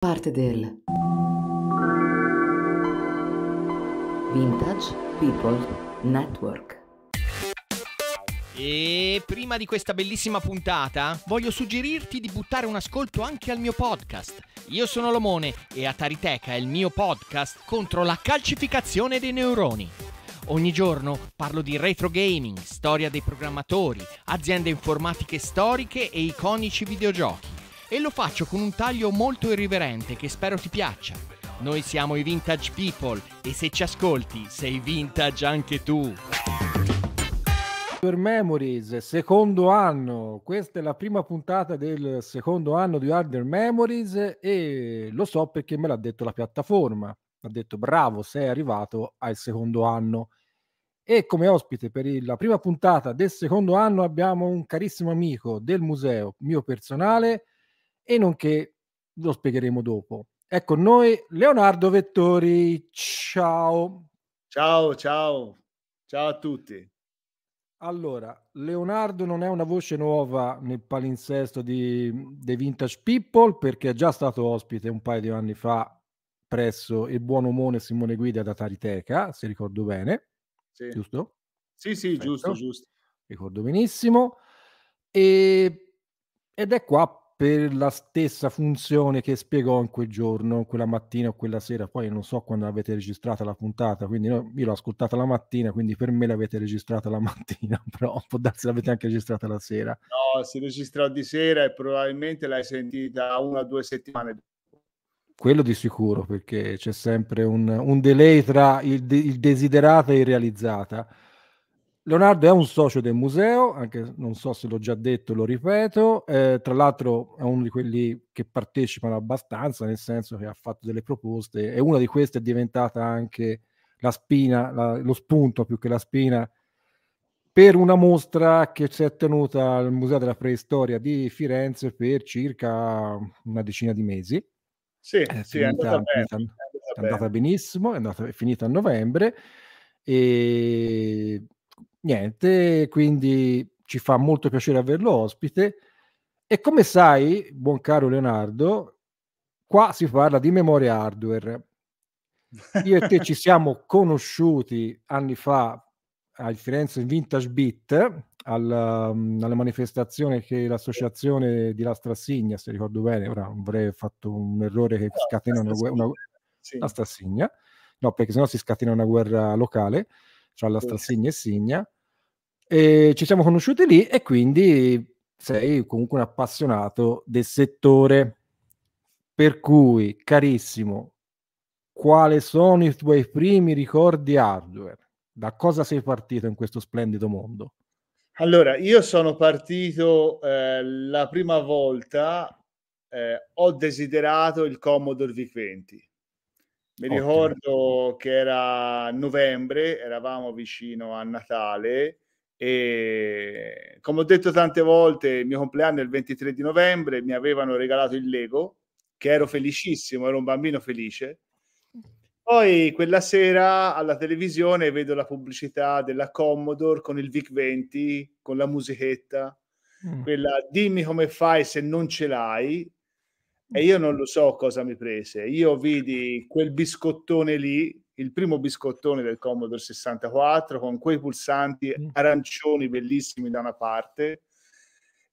parte del Vintage People Network. E prima di questa bellissima puntata, voglio suggerirti di buttare un ascolto anche al mio podcast. Io sono Lomone e Atariteca è il mio podcast contro la calcificazione dei neuroni. Ogni giorno parlo di retro gaming, storia dei programmatori, aziende informatiche storiche e iconici videogiochi e lo faccio con un taglio molto irriverente che spero ti piaccia. Noi siamo i Vintage People e se ci ascolti sei vintage anche tu. Per Memories, secondo anno, questa è la prima puntata del secondo anno di Harder Memories e lo so perché me l'ha detto la piattaforma. Ha detto bravo, sei arrivato al secondo anno. E come ospite per la prima puntata del secondo anno abbiamo un carissimo amico del museo, mio personale, e nonché lo spiegheremo dopo. Ecco noi Leonardo Vettori. Ciao. Ciao, ciao. Ciao a tutti. Allora, Leonardo non è una voce nuova nel palinsesto di The Vintage People perché è già stato ospite un paio di anni fa presso il buon omone Simone Guida da Tariteca, se ricordo bene. Sì. Giusto? Sì, sì, Perfetto. giusto, giusto. Ricordo benissimo. E, ed è qua per la stessa funzione che spiegò in quel giorno, quella mattina o quella sera. Poi non so quando avete registrata la puntata, quindi no, io l'ho ascoltata la mattina, quindi per me l'avete registrata la mattina, però può darsi l'avete anche registrata la sera. No, si registrò di sera e probabilmente l'hai sentita una o due settimane dopo. Quello di sicuro, perché c'è sempre un, un delay tra il, il desiderato e il realizzata. Leonardo è un socio del museo, anche non so se l'ho già detto, lo ripeto. Eh, tra l'altro è uno di quelli che partecipano abbastanza, nel senso che ha fatto delle proposte e una di queste è diventata anche la spina, la, lo spunto più che la spina per una mostra che si è tenuta al Museo della Preistoria di Firenze per circa una decina di mesi. Sì, è, sì, finita, è, andata, bene, è, andata, è andata benissimo, è, andata, è finita a novembre e niente, quindi ci fa molto piacere averlo ospite. E come sai, buon caro Leonardo, qua si parla di memoria hardware. Io e te ci siamo conosciuti anni fa a Firenze Vintage Beat alla, um, alla, manifestazione che l'associazione di La Strassigna, se ricordo bene, ora avrei fatto un errore che scatena una guerra, una, sì. la Strassigna, no perché sennò si scatena una guerra locale tra la Strassigna e Signa. E ci siamo conosciuti lì e quindi sei comunque un appassionato del settore. Per cui, carissimo, quali sono i tuoi primi ricordi hardware? Da cosa sei partito in questo splendido mondo? Allora, io sono partito eh, la prima volta, eh, ho desiderato il Commodore VIC-20 mi Ottimo. ricordo che era novembre, eravamo vicino a Natale e come ho detto tante volte, il mio compleanno è il 23 di novembre, mi avevano regalato il Lego, che ero felicissimo, ero un bambino felice. Poi quella sera alla televisione vedo la pubblicità della Commodore con il VIC-20, con la musichetta, mm. quella dimmi come fai se non ce l'hai, e io non lo so cosa mi prese. Io vidi quel biscottone lì, il primo biscottone del Commodore 64, con quei pulsanti mm. arancioni bellissimi da una parte,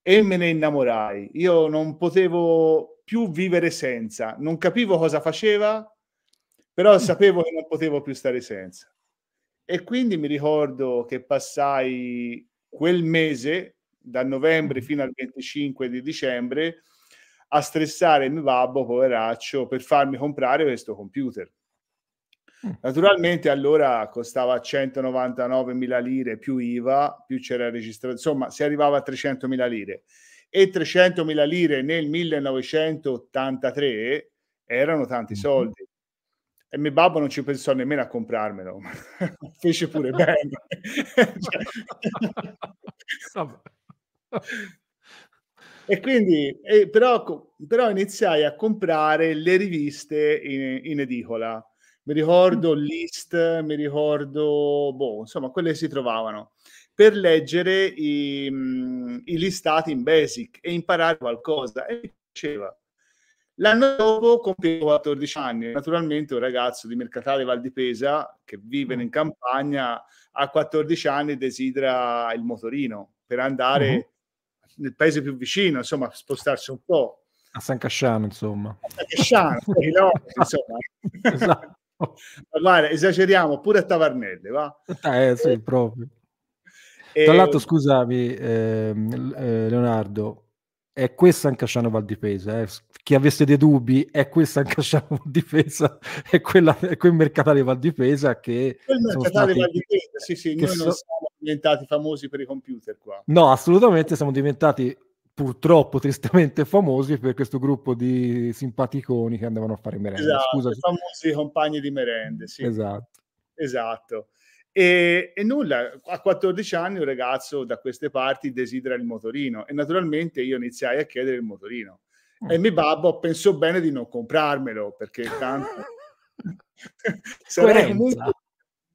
e me ne innamorai. Io non potevo più vivere senza, non capivo cosa faceva, però mm. sapevo che non potevo più stare senza. E quindi mi ricordo che passai quel mese, da novembre mm. fino al 25 di dicembre, a stressare mio babbo, poveraccio, per farmi comprare questo computer. Mm. Naturalmente allora costava 199.000 lire più IVA, più c'era registrato, insomma si arrivava a 300.000 lire e 300.000 lire nel 1983 erano tanti mm-hmm. soldi. E mio babbo non ci pensò nemmeno a comprarmelo, fece pure bene. E quindi, eh, però, però, iniziai a comprare le riviste in, in edicola. Mi ricordo mm. List, mi ricordo, boh, insomma, quelle si trovavano per leggere i, i, listati in basic e imparare qualcosa. E mi piaceva. L'anno dopo compievo 14 anni. Naturalmente un ragazzo di Mercatale Val di Pesa che vive Mm. in campagna a 14 anni desidera il motorino per andare Mhm. Nel paese più vicino, insomma, spostarsi un po'. A San Casciano, insomma. A Casciano, sei chilometri, insomma. Esatto. Ma guarda, esageriamo pure a Tavarnelle, va? Eh, sì, proprio. E- Tra l'altro, scusami, ehm, eh, Leonardo, è questa San Casciano Val di Pesa. eh. Chi avesse dei dubbi, è questa San Casciano Val di Pesa, è, quella, è quel mercatale Val di Pesa che quel mercatale stati... Val di Pesa, sì, sì, noi non so- siamo diventati famosi per i computer qua. No, assolutamente siamo diventati purtroppo tristemente famosi per questo gruppo di simpaticoni che andavano a fare merenda. Esatto, Scusa, famosi compagni di merende, sì. esatto. Esatto. E, e nulla, a 14 anni un ragazzo da queste parti desidera il motorino e naturalmente io iniziai a chiedere il motorino. Mm. E mio babbo pensò bene di non comprarmelo perché tanto sarei, comunque,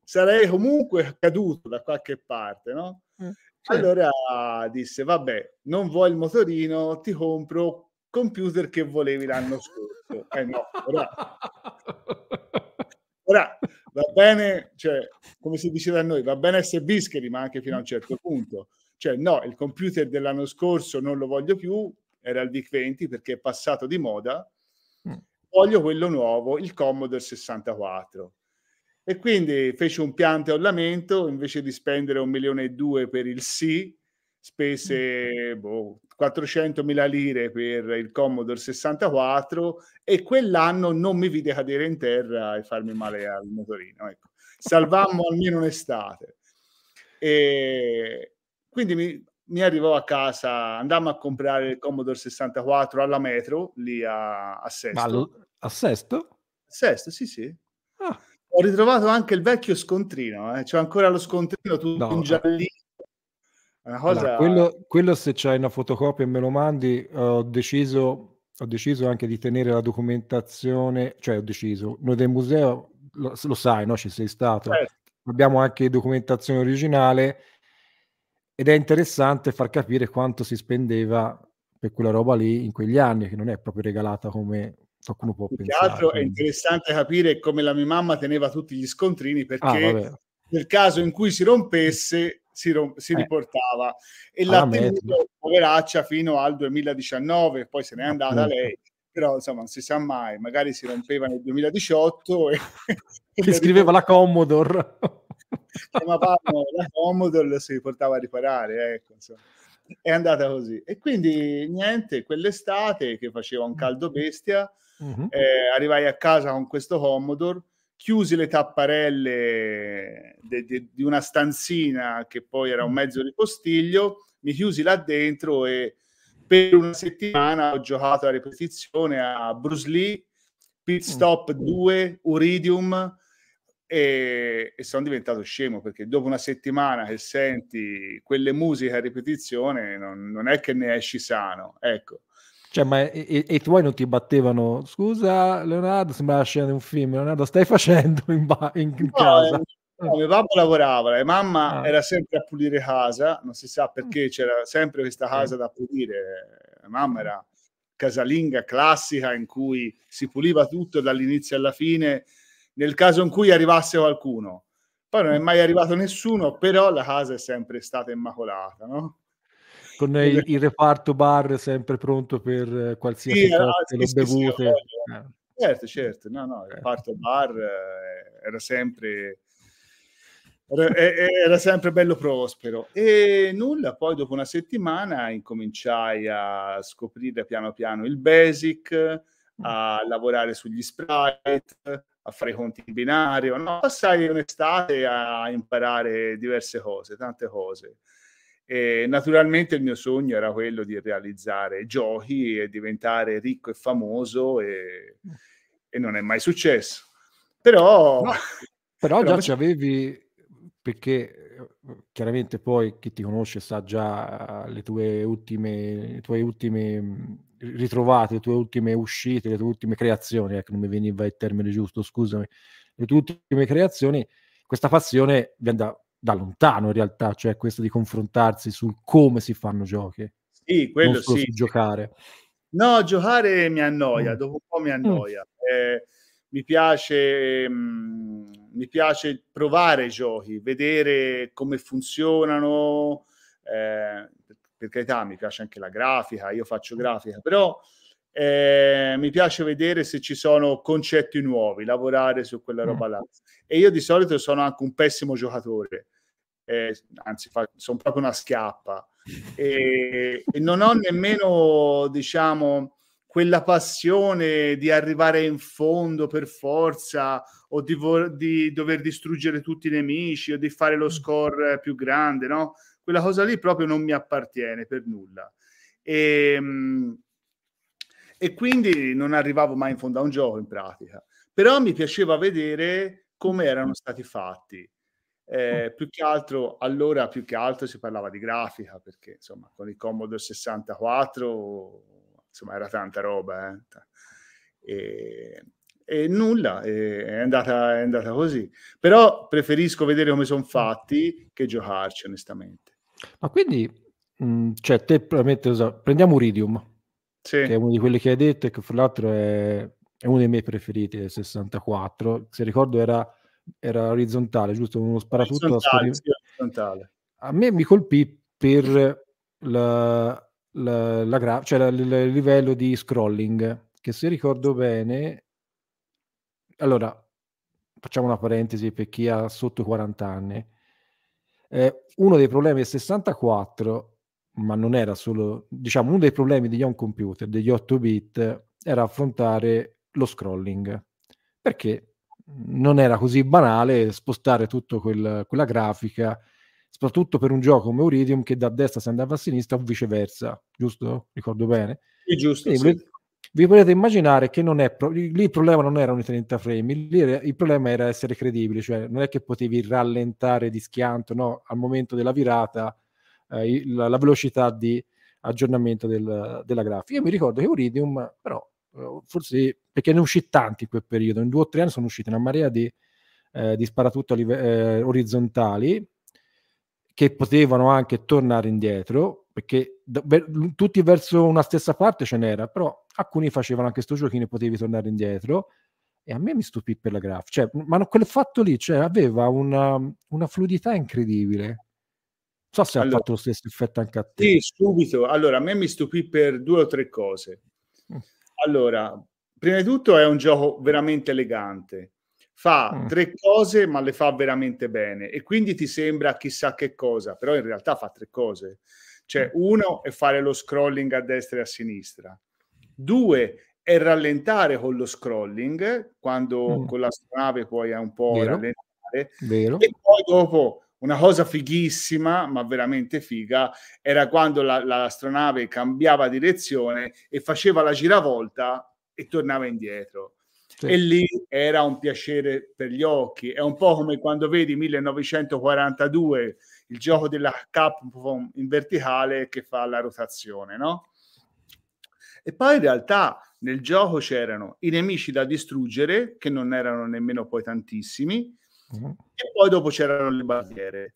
sarei comunque caduto da qualche parte, no? Mm. Allora disse, vabbè, non vuoi il motorino, ti compro computer che volevi l'anno scorso. Eh no, ora, ora va bene, cioè, come si dice da noi, va bene essere bischeri, ma anche fino a un certo punto. Cioè, no, il computer dell'anno scorso non lo voglio più, era il VIC 20 perché è passato di moda, Mm. voglio quello nuovo, il Commodore 64. E quindi fece un pianto al lamento, invece di spendere un milione e due per il sì, spese boh, 400.000 lire per il Commodore 64 e quell'anno non mi vide cadere in terra e farmi male al motorino. Ecco. Salvammo almeno un'estate. E quindi mi, mi arrivò a casa, andammo a comprare il Commodore 64 alla metro, lì a, a Sesto. Lo- a Sesto? Sesto, sì, sì. Ah, Ho ritrovato anche il vecchio scontrino, eh. c'ho ancora lo scontrino tutto No, in no. giallino. Una cosa... allora, quello, quello se c'hai una fotocopia e me lo mandi, ho deciso, ho deciso anche di tenere la documentazione, cioè ho deciso, noi del museo, lo, lo sai, no? Ci sei stato, Certo. abbiamo anche documentazione originale ed è interessante far capire quanto si spendeva per quella roba lì in quegli anni, che non è proprio regalata come qualcuno può pensare. altro è interessante capire come la mia mamma teneva tutti gli scontrini Ah, perché vabbè. nel caso in cui si rompesse si, rom- si Eh. riportava e Alla l'ha tenuto poveraccia fino al 2019 poi se n'è andata Appunto. lei però insomma non si sa mai magari si rompeva nel 2018 e, Che scriveva la Commodore. chiamavamo la Commodore si portava a riparare ecco insomma. è andata così e quindi niente quell'estate che faceva un caldo bestia Mhm. eh, arrivai a casa con questo Commodore, chiusi le tapparelle di una stanzina che poi era un mezzo ripostiglio, mi chiusi là dentro e per una settimana ho giocato a ripetizione a Bruce Lee, Pit Stop 2, Uridium e, e sono diventato scemo perché dopo una settimana che senti quelle musiche a ripetizione non, non è che ne esci sano, ecco. Cioè, ma e, i tuoi non ti battevano? Scusa, Leonardo, sembra la scena di un film. Leonardo, stai facendo in, ba- in- in No, casa? eh, no, mio papà lavorava, la mamma Ah. era sempre a pulire casa, non si sa perché c'era sempre questa casa da pulire. La mamma era casalinga classica in cui si puliva tutto dall'inizio alla fine, nel caso in cui arrivasse qualcuno. Poi non è mai arrivato nessuno, però la casa è sempre stata immacolata, no? Con il, il reparto bar sempre pronto per eh, qualsiasi Sì, ah, cocktail sì, sì, bevute. Eh. Certo, certo, no, no, il reparto bar eh, era sempre era, era sempre bello prospero e nulla, poi dopo una settimana incominciai a scoprire piano piano il basic, a lavorare sugli sprite, a fare i conti in binario, no? passai un'estate a imparare diverse cose, tante cose. E naturalmente il mio sogno era quello di realizzare giochi e diventare ricco e famoso e, e non è mai successo. Però, No, Però però già ci avevi, perché eh, chiaramente poi chi ti conosce sa già le tue ultime, le tue ultime mh, ritrovate, le tue ultime uscite, le tue ultime creazioni, ecco, non mi veniva il termine giusto, scusami, le tue ultime creazioni, questa passione viene da, da lontano in realtà, cioè questa di confrontarsi sul come si fanno giochi, sì, quello sì, su giocare. No, giocare mi annoia, Mm. dopo un po' mi annoia. Eh, mi piace, mm, mi piace provare i giochi, vedere come funzionano, eh, per carità mi piace anche la grafica, io faccio grafica, però eh, mi piace vedere se ci sono concetti nuovi, lavorare su quella roba là. E io di solito sono anche un pessimo giocatore, eh, anzi fa- sono proprio una schiappa e, e non ho nemmeno, diciamo, quella passione di arrivare in fondo per forza o di, vo- di dover distruggere tutti i nemici o di fare lo score più grande, no? Quella cosa lì proprio non mi appartiene per nulla. E, mm, e quindi non arrivavo mai in fondo a un gioco in pratica. Però mi piaceva vedere come erano stati fatti. Eh, più che altro, allora più che altro si parlava di grafica perché insomma con il Commodore 64 insomma era tanta roba eh. e, e nulla è, andata, è andata così però preferisco vedere come sono fatti che giocarci onestamente Ma quindi, mh, cioè, te usa- prendiamo Uridium, sì. che è uno di quelli che hai detto e che fra l'altro è, è uno dei miei preferiti del 64. Se ricordo era, era orizzontale, giusto? Uno sparatutto. a orizzontale, sì, orizzontale. A me mi colpì per la, la, la gra- cioè la- il livello di scrolling, che se ricordo bene, allora facciamo una parentesi per chi ha sotto i 40 anni. Eh, uno dei problemi del 64, ma non era solo, diciamo, uno dei problemi degli home computer, degli 8 bit, era affrontare lo scrolling, perché non era così banale spostare tutta quella grafica, soprattutto per un gioco come Uridium che da destra si andava a sinistra o viceversa, giusto? Ricordo bene? Sì, giusto, Quindi sì. vi- potete immaginare che non è pro- lì il problema non erano i 30 frame, lì il problema era essere credibili, cioè non è che potevi rallentare di schianto no? al momento della virata eh, la, la velocità di aggiornamento del- della grafica. Io mi ricordo che Uridium, però, forse perché ne uscì tanti in quel periodo, in due o tre anni sono uscite una marea di, eh, di sparatutto eh, orizzontali che potevano anche tornare indietro, perché da- ver- tutti verso una stessa parte ce n'era, però alcuni facevano anche sto giochino e potevi tornare indietro. E a me mi stupì per la grafica, cioè, ma no- quel fatto lì cioè, aveva una, una fluidità incredibile. Non so se Allora, ha fatto lo stesso effetto anche a te. Sì, subito. Allora, a me mi stupì per due o tre cose. Allora, prima di tutto è un gioco veramente elegante. Fa Mm. tre cose, ma le fa veramente bene e quindi ti sembra chissà che cosa, però in realtà fa tre cose. Cioè, Mm. uno è fare lo scrolling a destra e a sinistra. Due è rallentare con lo scrolling, quando Mm. con l'astronave puoi un po' Vero. rallentare. Vero? E poi dopo una cosa fighissima, ma veramente figa, era quando la, l'astronave cambiava direzione e faceva la giravolta e tornava indietro. Sì. E lì era un piacere per gli occhi. È un po' come quando vedi 1942 il gioco della Capcom in verticale che fa la rotazione, no? E poi in realtà nel gioco c'erano i nemici da distruggere, che non erano nemmeno poi tantissimi, Mm. e poi dopo c'erano le barriere.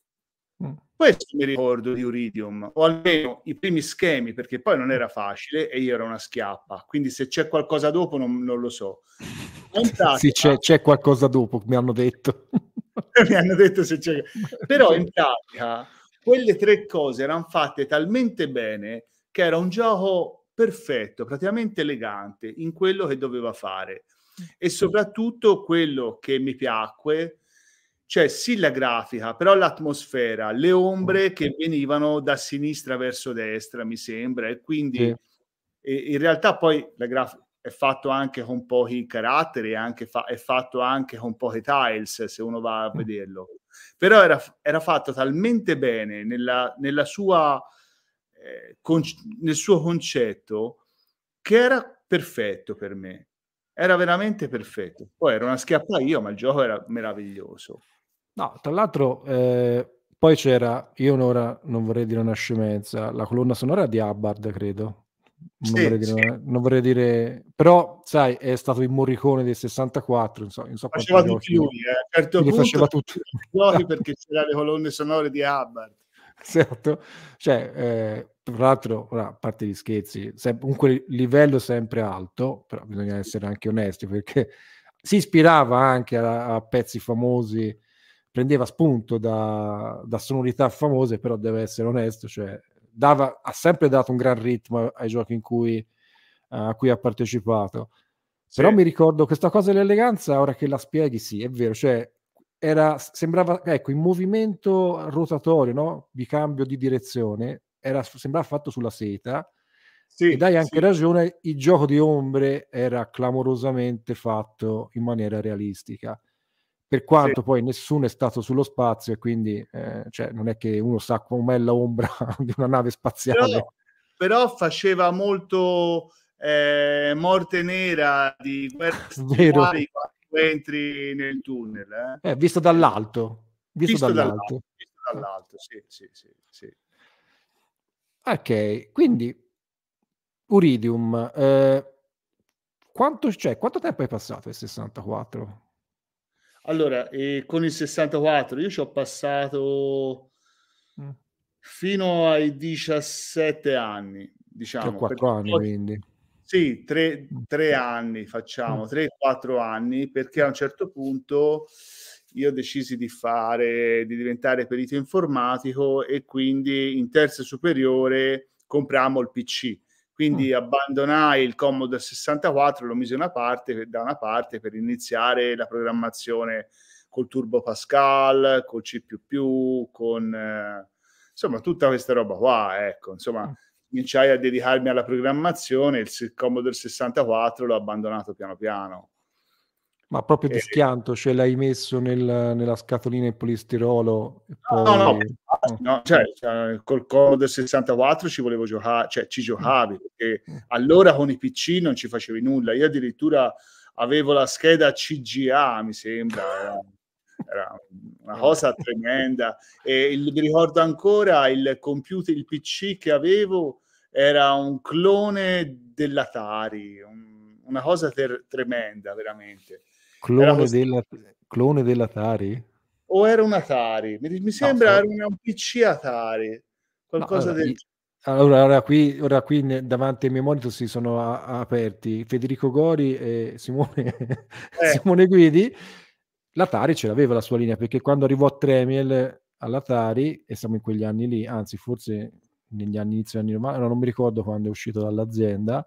Mm. Questo mi ricordo di Uridium, o almeno i primi schemi, perché poi non era facile e io ero una schiappa, quindi se c'è qualcosa dopo non, non lo so. Pratica- Sì, c'è, c'è qualcosa dopo, mi hanno detto. mi hanno detto se c'è... Però in pratica quelle tre cose erano fatte talmente bene che era un gioco perfetto, praticamente elegante in quello che doveva fare. E soprattutto quello che mi piacque, cioè sì la grafica, però l'atmosfera, le ombre che venivano da sinistra verso destra, mi sembra, e quindi Sì. e in realtà poi la grafica è fatto anche con pochi caratteri, anche fa- è fatto anche con poche tiles, se uno va a Mm. vederlo. Però era, era fatto talmente bene nella, nella sua, eh, con- nel suo concetto che era perfetto per me. Era veramente perfetto. Poi era una schiappa io, ma il gioco era meraviglioso. No, tra l'altro, eh, poi c'era, io ora non vorrei dire una scemenza, la colonna sonora di Hubbard, credo. Non, Sì, vorrei dire, sì. non vorrei dire, però, sai, è stato il Morricone del 64, non so, non so quanti Faceva tutti lui, eh. a certo Quindi punto faceva tutto. giochi perché c'era le colonne sonore di Hubbard. esatto. Cioè, eh, tra l'altro, ora, a parte gli scherzi, sem- comunque livello sempre alto, però bisogna essere anche onesti perché si ispirava anche a, a pezzi famosi, prendeva spunto da, da, sonorità famose, però deve essere onesto, cioè dava, ha sempre dato un gran ritmo ai giochi in cui, uh, a cui ha partecipato. Sì. Però mi ricordo questa cosa dell'eleganza, ora che la spieghi, sì, è vero, cioè era, sembrava, ecco, in movimento rotatorio, no? Di cambio di direzione, era, sembrava fatto sulla seta, sì, e dai anche sì. ragione, il gioco di ombre era clamorosamente fatto in maniera realistica. Per quanto sì. poi nessuno è stato sullo spazio e quindi eh, cioè, non è che uno sa com'è l'ombra di una nave spaziale. Però, però faceva molto eh, morte nera di guerra quando entri nel tunnel. Eh? eh visto dall'alto. Visto, visto dall'alto. dall'alto. Visto dall'alto, sì, sì, sì, sì. Ok, quindi Uridium, eh, quanto, cioè, quanto tempo hai passato il 64? Allora, eh, con il 64 io ci ho passato mm. fino ai 17 anni, diciamo. 4 anni poi, quindi. Sì, tre, mm. tre anni facciamo, mm. tre, quattro anni, perché a un certo punto io decisi di fare, di diventare perito informatico e quindi in terza superiore comprammo il PC quindi mm. abbandonai il Commodore 64, lo misi una parte, da una parte per iniziare la programmazione col Turbo Pascal, col C++, con eh, insomma tutta questa roba qua, ecco, insomma, mm. cominciai a dedicarmi alla programmazione, il Commodore 64 l'ho abbandonato piano piano. Ma proprio di schianto ce l'hai messo nel, nella scatolina in polistirolo? Poi... No, no, no, cioè, cioè, col Commodore 64 ci volevo giocare, cioè ci giocavi, perché allora con i PC non ci facevi nulla. Io addirittura avevo la scheda CGA, mi sembra, era, era una cosa tremenda. E il, mi ricordo ancora il computer, il PC che avevo era un clone dell'Atari, un, una cosa ter- tremenda, veramente. Clone, della, clone dell'Atari? O era un Atari? Mi, mi sembra no, era un PC Atari, qualcosa no, allora, del allora, ora qui, ora qui davanti ai miei monitor si sono a, a aperti Federico Gori e Simone, eh. Simone Guidi. L'Atari ce l'aveva la sua linea perché quando arrivò Tremiel all'Atari, e siamo in quegli anni lì, anzi forse negli anni inizio anni 90, non mi ricordo quando è uscito dall'azienda,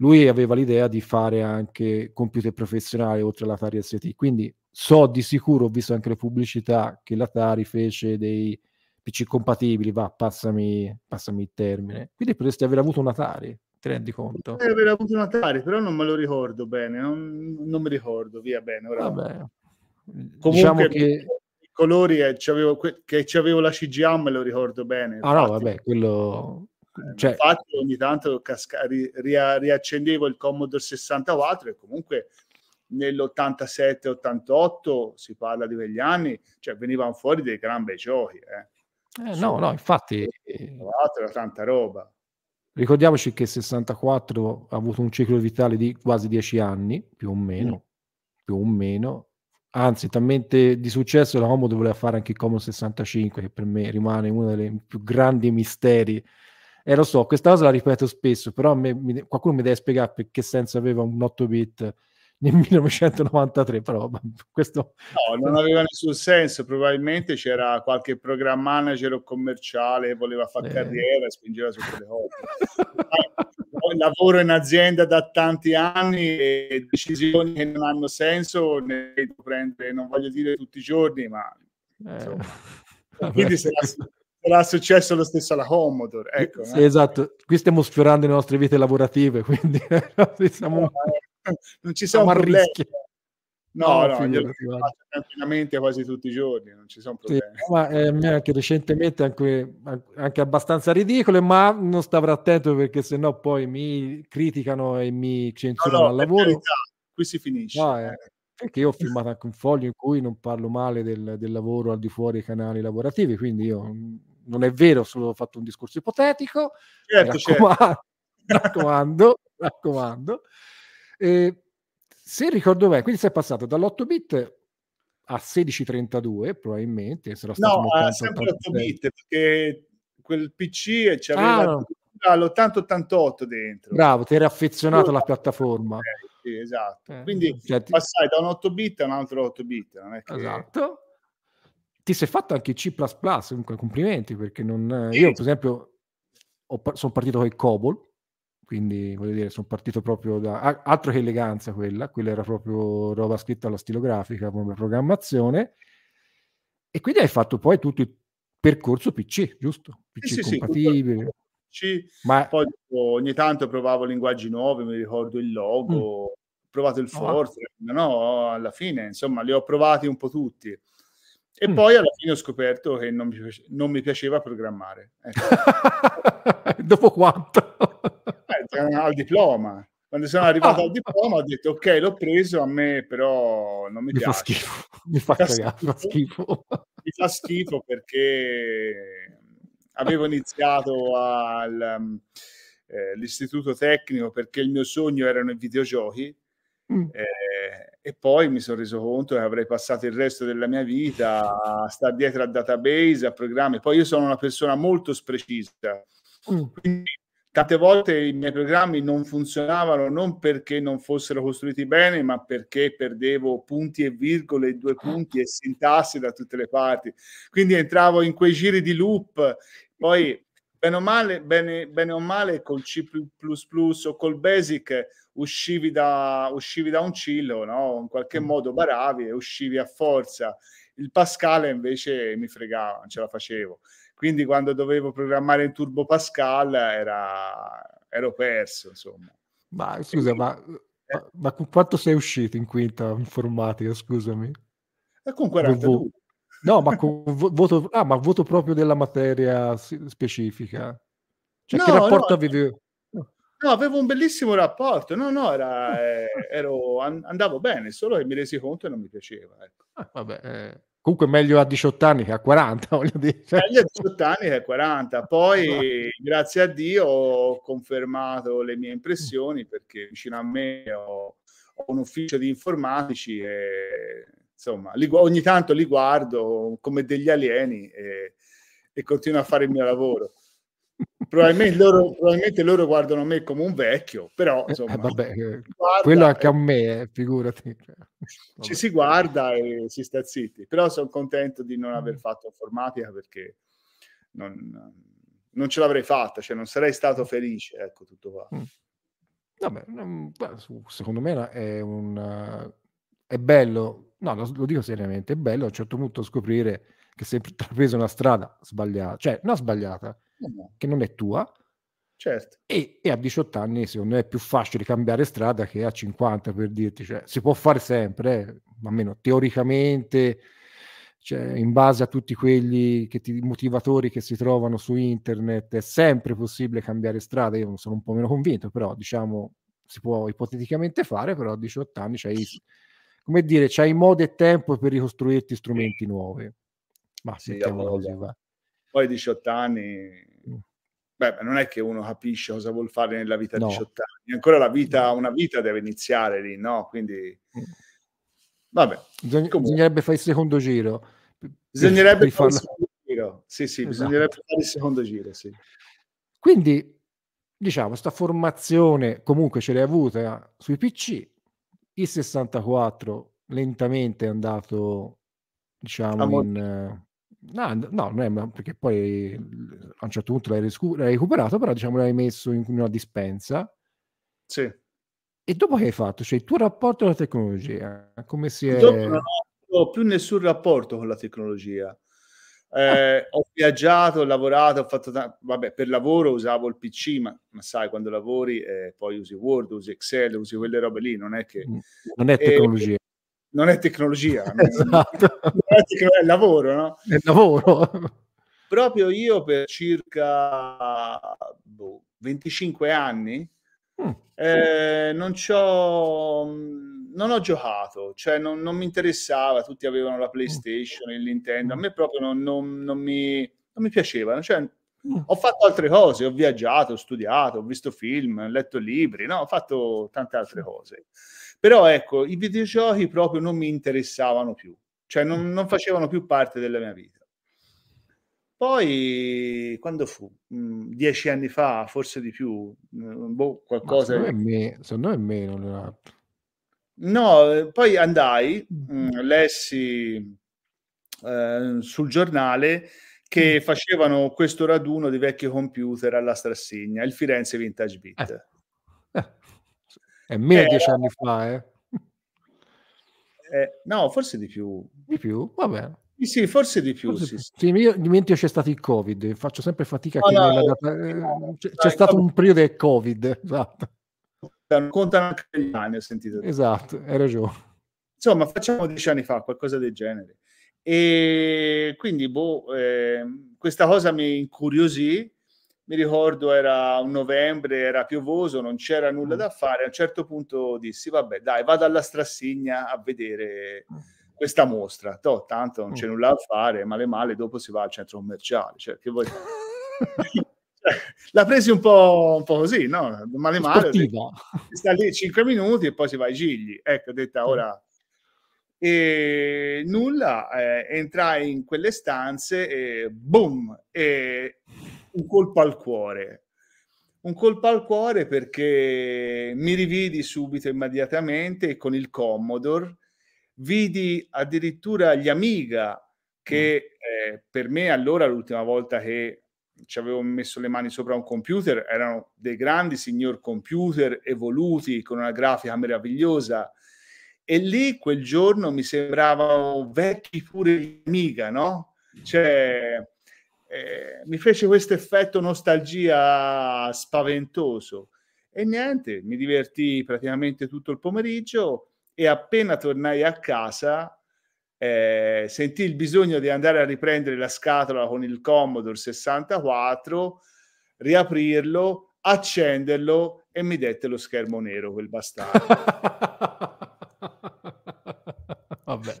lui aveva l'idea di fare anche computer professionali oltre all'Atari ST, quindi so di sicuro, ho visto anche le pubblicità che l'Atari fece dei PC compatibili, va, passami, passami il termine. Quindi potresti aver avuto un Atari, ti rendi conto? Potrei aver avuto un Atari, però non me lo ricordo bene, non, non mi ricordo, via bene. Ora... Vabbè. Comunque, diciamo che i colori eh, che c'avevo la CGA me lo ricordo bene. Ah no, vabbè, quello cioè... Infatti ogni tanto casca- ri- riaccendevo il Commodore 64 e comunque nell'87-88 si parla di quegli anni, cioè venivano fuori dei gran bei giochi. Eh. Eh, no, no, infatti... Era tanta roba. Ricordiamoci che il 64 ha avuto un ciclo vitale di quasi 10 anni, più o meno, mm. più o meno. Anzi, talmente di successo la Commodore voleva fare anche il Commodore 65, che per me rimane uno dei più grandi misteri e eh, lo so, questa cosa la ripeto spesso, però me, mi, qualcuno mi deve spiegare perché senso aveva un 8 bit nel 1993, però questo... No, non aveva nessun senso, probabilmente c'era qualche program manager o commerciale che voleva fare eh. carriera e spingeva su quelle cose. lavoro in azienda da tanti anni e decisioni che non hanno senso ne devo prendere, non voglio dire tutti i giorni, ma... Eh. Quindi se la, sarà successo lo stesso alla Commodore. Ecco, sì, eh. Esatto, qui stiamo sfiorando le nostre vite lavorative, quindi siamo... no, non ci sono problemi. No, no, no io faccio tranquillamente quasi tutti i giorni, non ci sono problemi. Sì, ma eh, anche recentemente anche, anche, abbastanza ridicole, ma non stavo attento perché sennò poi mi criticano e mi censurano no, no, al lavoro. Verità, qui si finisce. No, eh, perché io ho firmato anche un foglio in cui non parlo male del, del lavoro al di fuori dei canali lavorativi, quindi io non è vero, solo ho fatto un discorso ipotetico. Certo, raccomando, certo. raccomando, raccomando. Eh, se ricordo bene, quindi sei passato dall'8 bit a 1632 probabilmente, sarà stato No, un ha 80, sempre 8 86. bit perché quel PC c'aveva Ah, l'8088 dentro. bravo, ti eri affezionato alla piattaforma. Ok, sì, esatto. Eh, Quindi cioè, passai da un 8 bit a un altro 8 bit. Non è che... Esatto. Ti sei fatto anche C++, comunque complimenti, perché non... Sì. Io, per esempio, sono partito con il COBOL, quindi voglio dire, sono partito proprio da... a- Altro che eleganza quella, quella era proprio roba scritta alla stilografica come programmazione, e quindi hai fatto poi tutto il percorso PC, giusto? PC Sì, compatibile. Sì, Ma Poi ogni tanto provavo linguaggi nuovi, mi ricordo il logo, ho provato il Ah. Fortran, no, alla fine, insomma, li ho provati un po' tutti. E Mm. poi alla fine ho scoperto che non mi, piace- non mi piaceva programmare. Ecco. dopo quanto? Eh, al diploma. Quando sono arrivato Ah. al diploma ho detto ok, l'ho preso, a me però non mi, mi fa piace. schifo, mi fa Fa cagare, fa schifo. mi fa schifo perché avevo iniziato all'istituto tecnico perché il mio sogno erano i videogiochi Mm. eh, e poi mi sono reso conto che avrei passato il resto della mia vita a stare dietro a database, a programmi. Poi io sono una persona molto sprecisa, Mm. quindi tante volte i miei programmi non funzionavano non perché non fossero costruiti bene, ma perché perdevo punti e virgole, due punti e sintassi da tutte le parti. Quindi entravo in quei giri di loop, poi bene o male, bene, bene o male col C++ o col Basic uscivi da, uscivi da un cillo, no? in qualche Mm. modo baravi e uscivi a forza. Il Pascal invece mi fregava, non ce la facevo. Quindi quando dovevo programmare in Turbo Pascal era, ero perso, insomma. Ma scusa, ma, ma, ma con quanto sei uscito in quinta informatica? Scusami. E con Con 42. vo- No, ma con vo- voto, ah, ma voto proprio della materia specifica. Cioè, che No, rapporto no, avevi? No, avevo un bellissimo rapporto. No, no, era, eh, ero, an- andavo bene, solo che mi resi conto e non mi piaceva. Ecco. Ah, vabbè, eh, comunque meglio a 18 anni che a 40, voglio dire. Meglio a 18 anni che a 40. Poi, grazie a Dio, ho confermato le mie impressioni perché vicino a me ho, ho un ufficio di informatici e insomma, li ogni tanto li guardo come degli alieni e, e continuo a fare il mio lavoro. Probabilmente loro, probabilmente loro guardano me come un vecchio, però Eh, insomma, vabbè, eh, quello anche a me, eh, figurati. Cioè, ci vabbè. si guarda e si sta zitti. Però sono contento di non aver Mm. fatto informatica perché non, non ce l'avrei fatta, cioè non sarei stato felice. Ecco tutto qua. Mm. Vabbè, secondo me è un eh, è bello, no, lo, lo dico seriamente, è bello a un certo punto scoprire che sei intrapreso una strada sbagliata, cioè non sbagliata, No, che non è tua, certo. e, e a 18 anni secondo me è più facile cambiare strada che a 50 per dirti, cioè si può fare sempre, eh, almeno teoricamente, cioè, in base a tutti quelli che ti, motivatori che si trovano su internet, è sempre possibile cambiare strada. Io sono un po' meno convinto, però diciamo si può ipoteticamente fare, però a 18 anni c'hai, come dire, c'hai modo e tempo per ricostruirti strumenti nuovi. Ma Sì, mettiamola a così, va. Poi 18 anni, Mm. beh, non è che uno capisce cosa vuol fare nella vita a No. 18 anni. Ancora la vita, una vita deve iniziare lì, no? Quindi, Mm. vabbè, Bisogna- bisognerebbe fare il secondo giro. per- bisognerebbe per fare il secondo giro. Sì, sì, Esatto. bisognerebbe fare il secondo giro, sì. Quindi, diciamo, questa formazione comunque ce l'hai avuta sui PC. Il 64 lentamente è andato, diciamo, in... No, no, non è, perché poi a un certo punto l'hai, riscu- l'hai recuperato, però diciamo l'hai messo in una dispensa. Sì. E dopo che hai fatto? Cioè il tuo rapporto alla tecnologia, come si è... Dopo non ho più nessun rapporto con la tecnologia. Eh, Ho viaggiato, ho lavorato, ho fatto ta- vabbè, per lavoro usavo il PC, ma, ma sai, quando lavori eh, poi usi Word, usi Excel, usi quelle robe lì, non è che Non è E- tecnologia, non è tecnologia, esatto, è, tecno- è lavoro, no? è lavoro. Proprio io per circa boh, 25 anni Mm. eh, non, c'ho, non ho giocato, cioè non, non mi interessava, tutti avevano la PlayStation, il Nintendo, a me proprio non, non- non mi, non mi piaceva, cioè, Mm. ho fatto altre cose, ho viaggiato, ho studiato, ho visto film, ho letto libri, no? ho fatto tante altre cose. Però ecco, i videogiochi proprio non mi interessavano più. cioè non, non facevano più parte della mia vita. Poi, quando fu? Mm, dieci anni fa, forse di più, mm, boh, qualcosa... secondo, me secondo me è meno, Leonardo. No, eh, poi andai, mh, mm, lessi eh, sul giornale che facevano questo raduno di vecchi computer alla Strassigna, il Firenze Vintage Beat. Eh. Eh. È meno di dieci anni fa, eh? eh? No, forse di più. Di più? Va bene. Sì, sì, forse di più. Forse sì, sì. sì, io dimentico c'è stato il Covid, faccio sempre fatica a no, no, data... no, c'è, c'è stato un periodo del Covid, esatto. Contano anche gli anni, ho sentito. Esatto, hai ragione. Insomma, facciamo dieci anni fa, qualcosa del genere. E quindi, boh, eh, questa cosa mi incuriosì. Mi ricordo era un novembre, era piovoso, non c'era nulla da fare. A un certo punto dissi, vabbè, dai, vado alla Strassigna a vedere questa mostra. Toh, tanto non c'è mm. nulla da fare, male male, dopo si va al centro commerciale. Cioè, che vuoi... L'ha presi un po', un po', così, no? Male male. Detto, sta lì 5 minuti e poi si va ai gigli. Ecco, detta ora... E nulla, eh, entrai in quelle stanze e boom! E un colpo al cuore. Un colpo al cuore perché mi rividi subito immediatamente con il Commodore vidi addirittura gli Amiga che mm. eh, per me allora l'ultima volta che ci avevo messo le mani sopra un computer erano dei grandi signor computer evoluti con una grafica meravigliosa e lì quel giorno mi sembravano vecchi pure gli Amiga, no? Cioè, eh, mi fece questo effetto nostalgia spaventoso e niente, mi divertì praticamente tutto il pomeriggio e appena tornai a casa eh, sentì il bisogno di andare a riprendere la scatola con il Commodore 64, riaprirlo, accenderlo e mi dette lo schermo nero quel bastardo. Vabbè,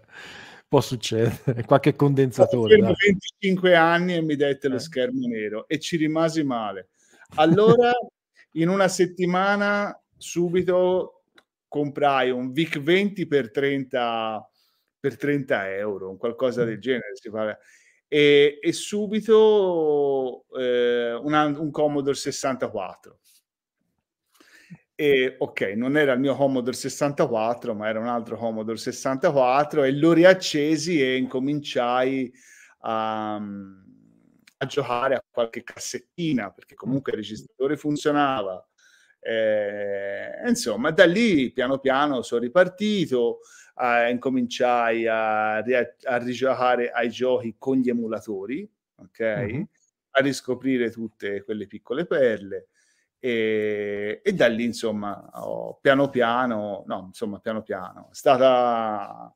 può succedere, qualche condensatore. Avevo 25 anni e mi dette eh. lo schermo nero e ci rimasi male. Allora, in una settimana, subito comprai un VIC 20 per 30, per 30 euro, qualcosa del genere. Si parla. E, e subito eh, una, un Commodore 64. E ok, non era il mio Commodore 64, ma era un altro Commodore 64 e lo riaccesi e incominciai a, a giocare a qualche cassettina perché comunque il registratore funzionava eh, insomma, da lì piano piano sono ripartito, eh, incominciai a, a, rigiocare ai giochi con gli emulatori, ok? Mm-hmm. A riscoprire tutte quelle piccole perle. E, e, da lì insomma ho, piano piano no insomma piano piano. È stata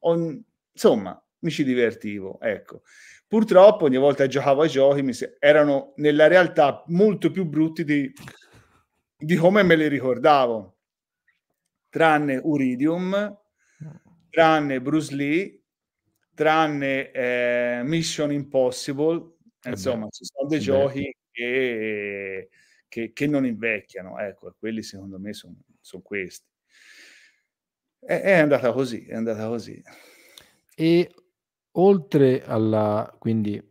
on, insomma mi ci divertivo ecco. Purtroppo ogni volta che giocavo ai giochi mi se- erano nella realtà molto più brutti di, di come me li ricordavo, tranne Uridium, tranne Bruce Lee, tranne eh, Mission Impossible, eh insomma, ci sono dei giochi che, che, che, non invecchiano, ecco, quelli secondo me sono son questi. È, è andata così, è andata così. E oltre alla, quindi,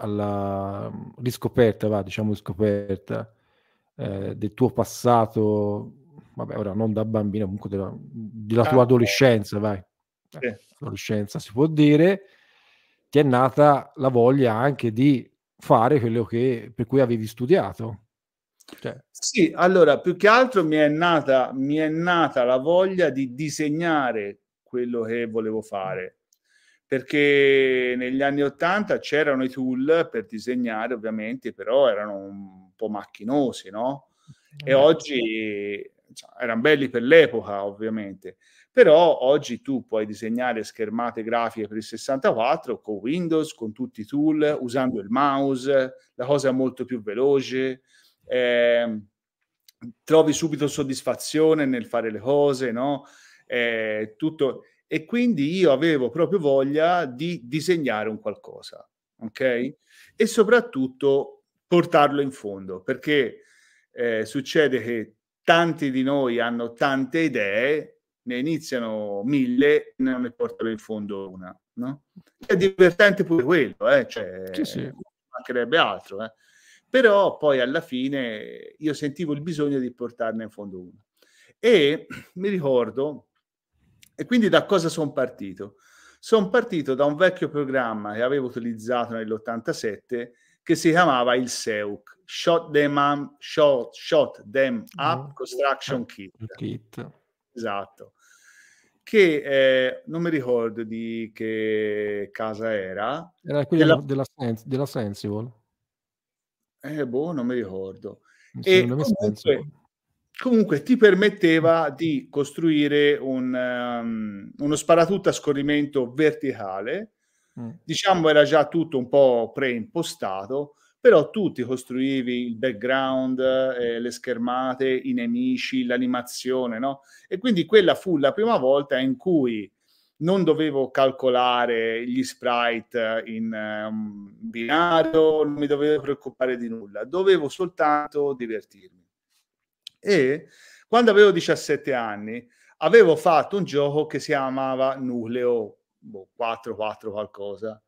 alla riscoperta, va, diciamo riscoperta, eh, del tuo passato, vabbè, ora non da bambino, comunque della, della tua ah, adolescenza, vai. Eh, adolescenza si può dire, ti è nata la voglia anche di fare quello che, per cui avevi studiato. Cioè. Sì, allora più che altro mi è, nata, mi è nata la voglia di disegnare quello che volevo fare perché negli anni 80 c'erano i tool per disegnare ovviamente, però erano un po' macchinosi, no? E mm. oggi cioè, erano belli per l'epoca, ovviamente. Però oggi tu puoi disegnare schermate grafiche per il 64 con Windows, con tutti i tool, usando il mouse, la cosa è molto più veloce. Eh, trovi subito soddisfazione nel fare le cose, no? Eh, tutto e quindi io avevo proprio voglia di disegnare un qualcosa, ok? E soprattutto portarlo in fondo, perché eh, succede che tanti di noi hanno tante idee, ne iniziano mille e non ne portano in fondo una, no? È divertente pure quello, eh? cioè, Sì, sì. mancherebbe altro, eh? Però poi alla fine io sentivo il bisogno di portarne in fondo una. E mi ricordo, e quindi da cosa sono partito? Sono partito da un vecchio programma che avevo utilizzato nell'87 che si chiamava il SEUC, Shot Them Up, Shot, Shot Them Up Mm. Construction Kit. Kit. Esatto. Che eh, non mi ricordo di che casa era. Era quella Della- della, Sens- della Sensible. Eh, boh, non mi ricordo. E comunque, comunque ti permetteva di costruire un, um, uno sparatutto a scorrimento verticale. Mm. Diciamo era già tutto un po' preimpostato, però tu ti costruivi il background, eh, le schermate, i nemici, l'animazione, no? E quindi quella fu la prima volta in cui non dovevo calcolare gli sprite in eh, un binario, non mi dovevo preoccupare di nulla, dovevo soltanto divertirmi. E quando avevo 17 anni avevo fatto un gioco che si chiamava Nucleo boh, 4-4 qualcosa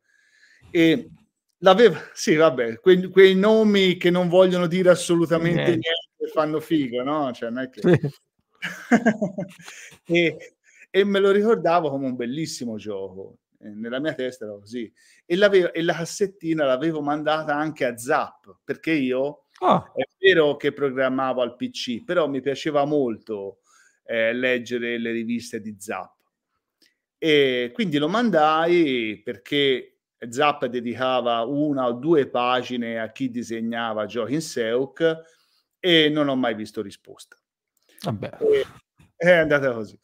e l'avevo, sì vabbè, quei, quei nomi che non vogliono dire assolutamente Niente. niente fanno figo, no? Cioè, non è che... E, e me lo ricordavo come un bellissimo gioco. Nella mia testa era così. E, e la cassettina l'avevo mandata anche a Zap, perché io Ah, è vero che programmavo al PC, però mi piaceva molto eh, leggere le riviste di Zap. E quindi lo mandai perché Zap dedicava una o due pagine a chi disegnava giochi in Seuk e non ho mai visto risposta. vabbè. E- è andata così.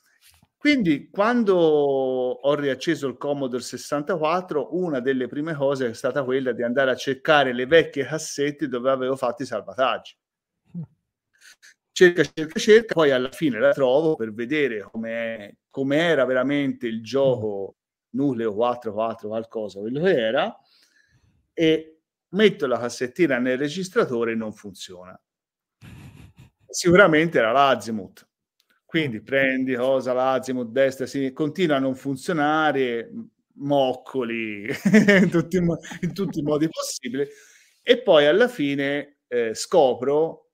Quindi, quando ho riacceso il Commodore 64, una delle prime cose è stata quella di andare a cercare le vecchie cassette dove avevo fatto i salvataggi. Cerca, cerca, cerca, poi alla fine la trovo per vedere come era veramente il gioco Nucleo 4.4 qualcosa, quello che era, e metto la cassettina nel registratore e non funziona. Sicuramente era l'Azimuth. Quindi prendi cosa l'Azimuth, destra, sinistra, continua a non funzionare, moccoli in tutti, in tutti i modi possibili. E poi alla fine eh, scopro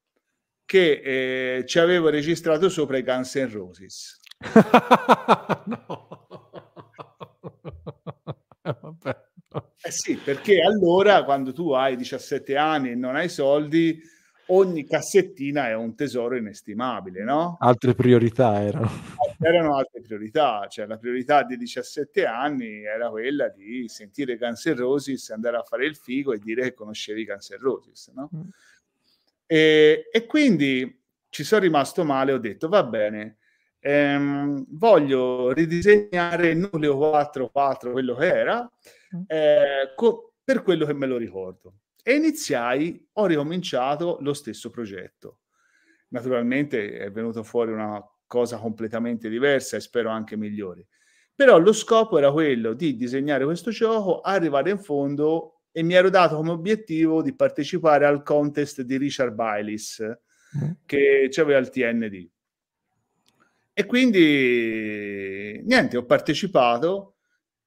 che eh, ci avevo registrato sopra i Guns N' Roses. no. Eh, vabbè. Eh sì, perché allora quando tu hai 17 anni e non hai soldi, ogni cassettina è un tesoro inestimabile, no? Altre priorità erano. Erano altre priorità, cioè la priorità di 17 anni era quella di sentire Guns N' Roses, andare a fare il figo e dire che conoscevi Guns N' Roses, no? Mm. E, e quindi ci sono rimasto male, ho detto va bene, ehm, voglio ridisegnare il nucleo 4.4, quello che era, eh, co- per quello che me lo ricordo. E iniziai, ho ricominciato lo stesso progetto. Naturalmente è venuto fuori una cosa completamente diversa e spero anche migliore. Però lo scopo era quello di disegnare questo gioco, arrivare in fondo e mi ero dato come obiettivo di partecipare al contest di Richard Bailis Mm. che aveva il TND. E quindi niente, ho partecipato.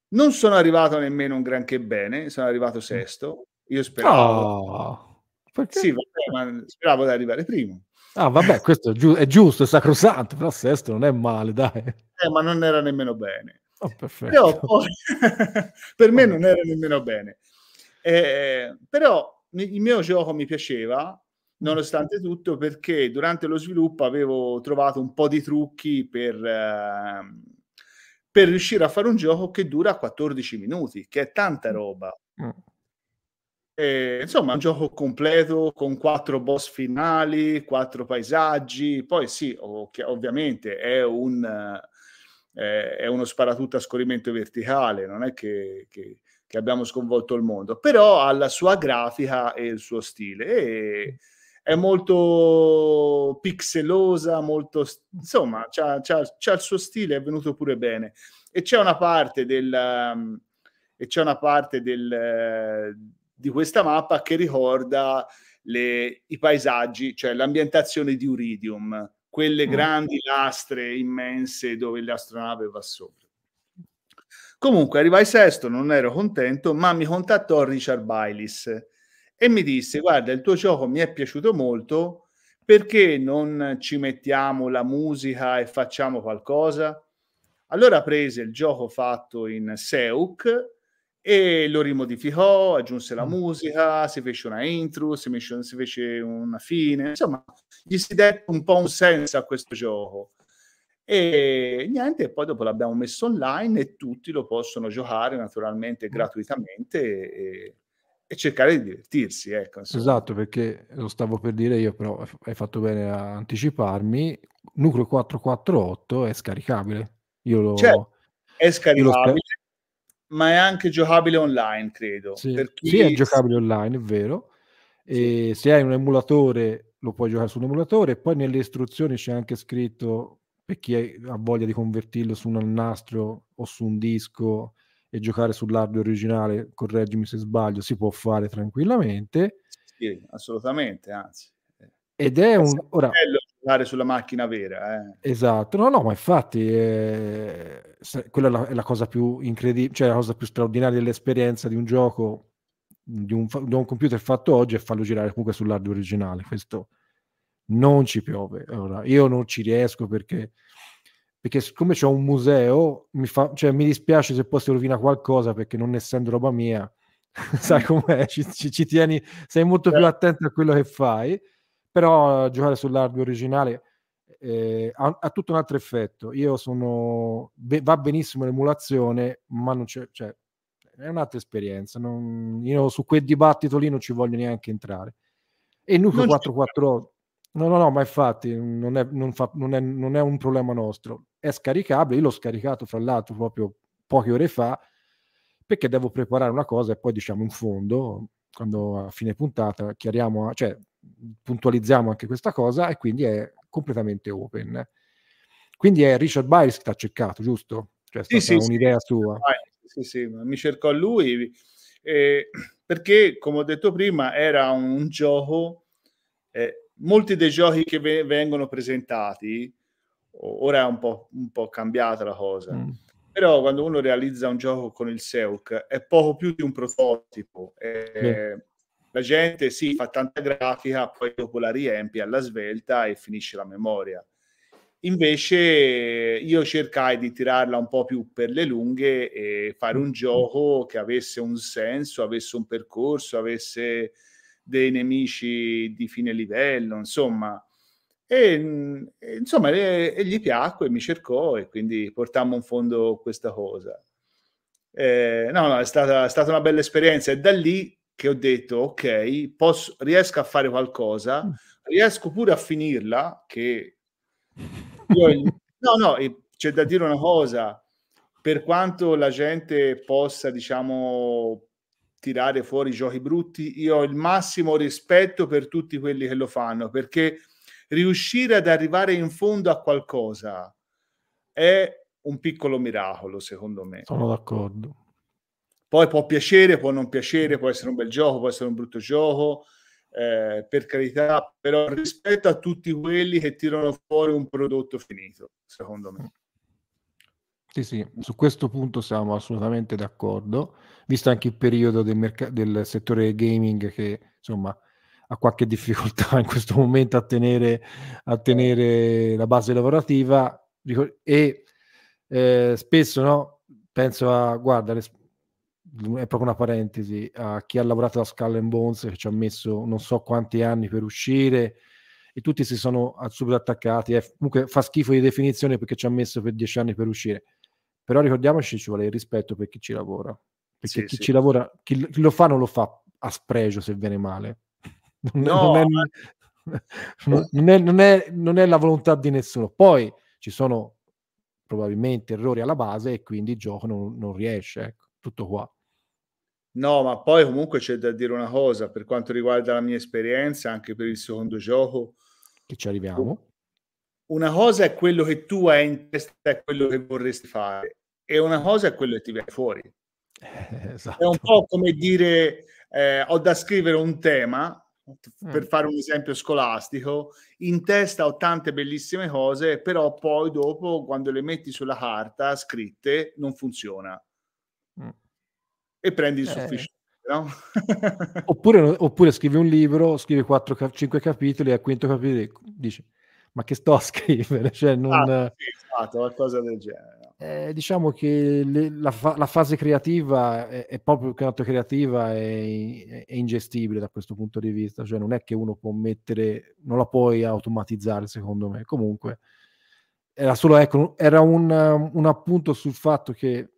Non sono arrivato nemmeno un granché bene, sono arrivato sesto. Io speravo, Oh, perché? sì, vabbè, ma speravo di arrivare primo. Ah, vabbè, questo è, giu- è giusto, è sacrosanto, però sesto non è male, dai. Eh, ma non era nemmeno bene. Oh, perfetto. Però poi, per me non era nemmeno bene. Eh, però il mio gioco mi piaceva, nonostante tutto, perché durante lo sviluppo avevo trovato un po' di trucchi per, ehm, per riuscire a fare un gioco che dura 14 minuti, che è tanta roba. Mm. Eh, insomma, un gioco completo con quattro boss finali, quattro paesaggi. Poi sì, ov- ovviamente è un eh, è uno sparatutto a scorrimento verticale, non è che, che- che abbiamo sconvolto il mondo, però ha la sua grafica e il suo stile. E è molto pixelosa, molto insomma, c'ha, c'ha- c'ha il suo stile, è venuto pure bene. E c'è una parte del. um, e c'è una parte del, eh, di questa mappa che ricorda le- i paesaggi, cioè l'ambientazione di Uridium, quelle Mm. grandi lastre immense dove l'astronave va sopra. Comunque arrivai sesto, non ero contento, ma mi contattò Richard Bailis e mi disse: Guarda, il tuo gioco mi è piaciuto molto, perché non ci mettiamo la musica e facciamo qualcosa? Allora prese il gioco fatto in Seuk e lo rimodificò, aggiunse la Mm. musica, si fece una intro, si fece, si fece una fine, insomma, gli si dette un po' un senso a questo gioco. E niente, poi dopo l'abbiamo messo online e tutti lo possono giocare naturalmente gratuitamente e, e cercare di divertirsi. Ecco. Esatto, perché lo stavo per dire io, però hai fatto bene a anticiparmi. Nucleo 448 è scaricabile. Io lo, Cioè, è scaricabile, sca- ma è anche giocabile online, credo. sì, Per sì, è chi giocabile online, è vero. sì, E se hai un emulatore, lo puoi giocare su un emulatore. Poi nelle istruzioni c'è anche scritto per chi ha voglia di convertirlo su un nastro o su un disco e giocare sull'hardware originale, correggimi se sbaglio, si può fare tranquillamente. sì, assolutamente, anzi. Ed è un... Ora, bello giocare sulla macchina vera. Eh. Esatto, no, no, ma infatti eh, se- quella è la, è la cosa più incredibile, cioè la cosa più straordinaria dell'esperienza di un gioco, di un, di un computer fatto oggi è farlo girare comunque sull'hardware originale. Questo non ci piove. Ora, io non ci riesco perché, perché siccome c'è un museo, mi, fa, cioè, mi dispiace se poi si rovina qualcosa perché non essendo roba mia, sai com'è, ci, ci- ci tieni, sei molto più Certo. attento a quello che fai, però giocare sull'hardware originale eh, ha, ha tutto un altro effetto. Io sono, be- va benissimo l'emulazione, ma non c'è, cioè, è un'altra esperienza. non- io su quel dibattito lì non ci voglio neanche entrare. E il nucleo Non ci 448, no, no, no, ma infatti non è, non fa- non è- non è un problema nostro. È scaricabile, io l'ho scaricato fra l'altro proprio poche ore fa perché devo preparare una cosa e poi diciamo in fondo, quando a fine puntata chiariamo, cioè puntualizziamo anche questa cosa e quindi è completamente open. Quindi è Richard Byers che ti ha cercato, giusto? Cioè è Sì, sì, sì, un'idea sua. vai, sì, sì, mi cercò lui eh, perché, come ho detto prima, era un gioco. eh, molti dei giochi che ve- vengono presentati, ora è un po', un po' cambiata la cosa, Mm. però quando uno realizza un gioco con il Seuk è poco più di un prototipo. eh, La gente sì, fa tanta grafica, poi dopo la riempie alla svelta e finisce la memoria. Invece io cercai di tirarla un po' più per le lunghe e fare un gioco che avesse un senso, avesse un percorso, avesse dei nemici di fine livello, insomma. E, e, insomma, e, e gli piacque, mi cercò e quindi portammo in fondo questa cosa. Eh, no, no, è stata, è stata una bella esperienza. È da lì che ho detto, ok, posso, riesco a fare qualcosa, riesco pure a finirla, che io, no, no, e c'è da dire una cosa, per quanto la gente possa, diciamo, tirare fuori giochi brutti, io ho il massimo rispetto per tutti quelli che lo fanno, perché riuscire ad arrivare in fondo a qualcosa è un piccolo miracolo, secondo me. Sono d'accordo. Poi può piacere, può non piacere, può essere un bel gioco, può essere un brutto gioco, eh, per carità, però rispetto a tutti quelli che tirano fuori un prodotto finito, secondo me. Sì, sì, su questo punto siamo assolutamente d'accordo, visto anche il periodo del, merc- del settore gaming che insomma ha qualche difficoltà in questo momento a tenere, a tenere la base lavorativa e eh, spesso no, penso a, guarda, le- è proprio una parentesi, a chi ha lavorato da Skull and Bones che ci ha messo non so quanti anni per uscire e tutti si sono subito attaccati. Eh, comunque fa schifo di definizione perché ci ha messo per dieci anni per uscire. Però ricordiamoci ci vuole il rispetto per chi ci lavora. Perché Sì, chi sì. ci lavora, chi, lo fa non lo fa a spregio se viene male. Non, No, non è, non, non è, non, è, non è la volontà di nessuno. Poi ci sono probabilmente errori alla base e quindi il gioco non, non riesce. Ecco, tutto qua. No, ma poi comunque c'è da dire una cosa, per quanto riguarda la mia esperienza, anche per il secondo gioco, Che ci arriviamo. una cosa è quello che tu hai in testa e quello che vorresti fare, e una cosa è quello che ti viene fuori. Eh, È un esatto. po' come dire, eh, ho da scrivere un tema, per fare un esempio scolastico, in testa ho tante bellissime cose, però poi dopo quando le metti sulla carta scritte non funziona. E prendi il eh. sufficiente. No? oppure, oppure, scrivi un libro, scrivi 4-5 capitoli e al quinto capitolo dici ma che sto a scrivere? Cioè, non... ah, sì, esatto, qualcosa del genere. Eh, diciamo che le, la, fa- la, fase creativa è, è proprio canto creativa è, è, ingestibile da questo punto di vista, cioè non è che uno può mettere, non la puoi automatizzare secondo me. Comunque era solo ecco, era un, un appunto sul fatto che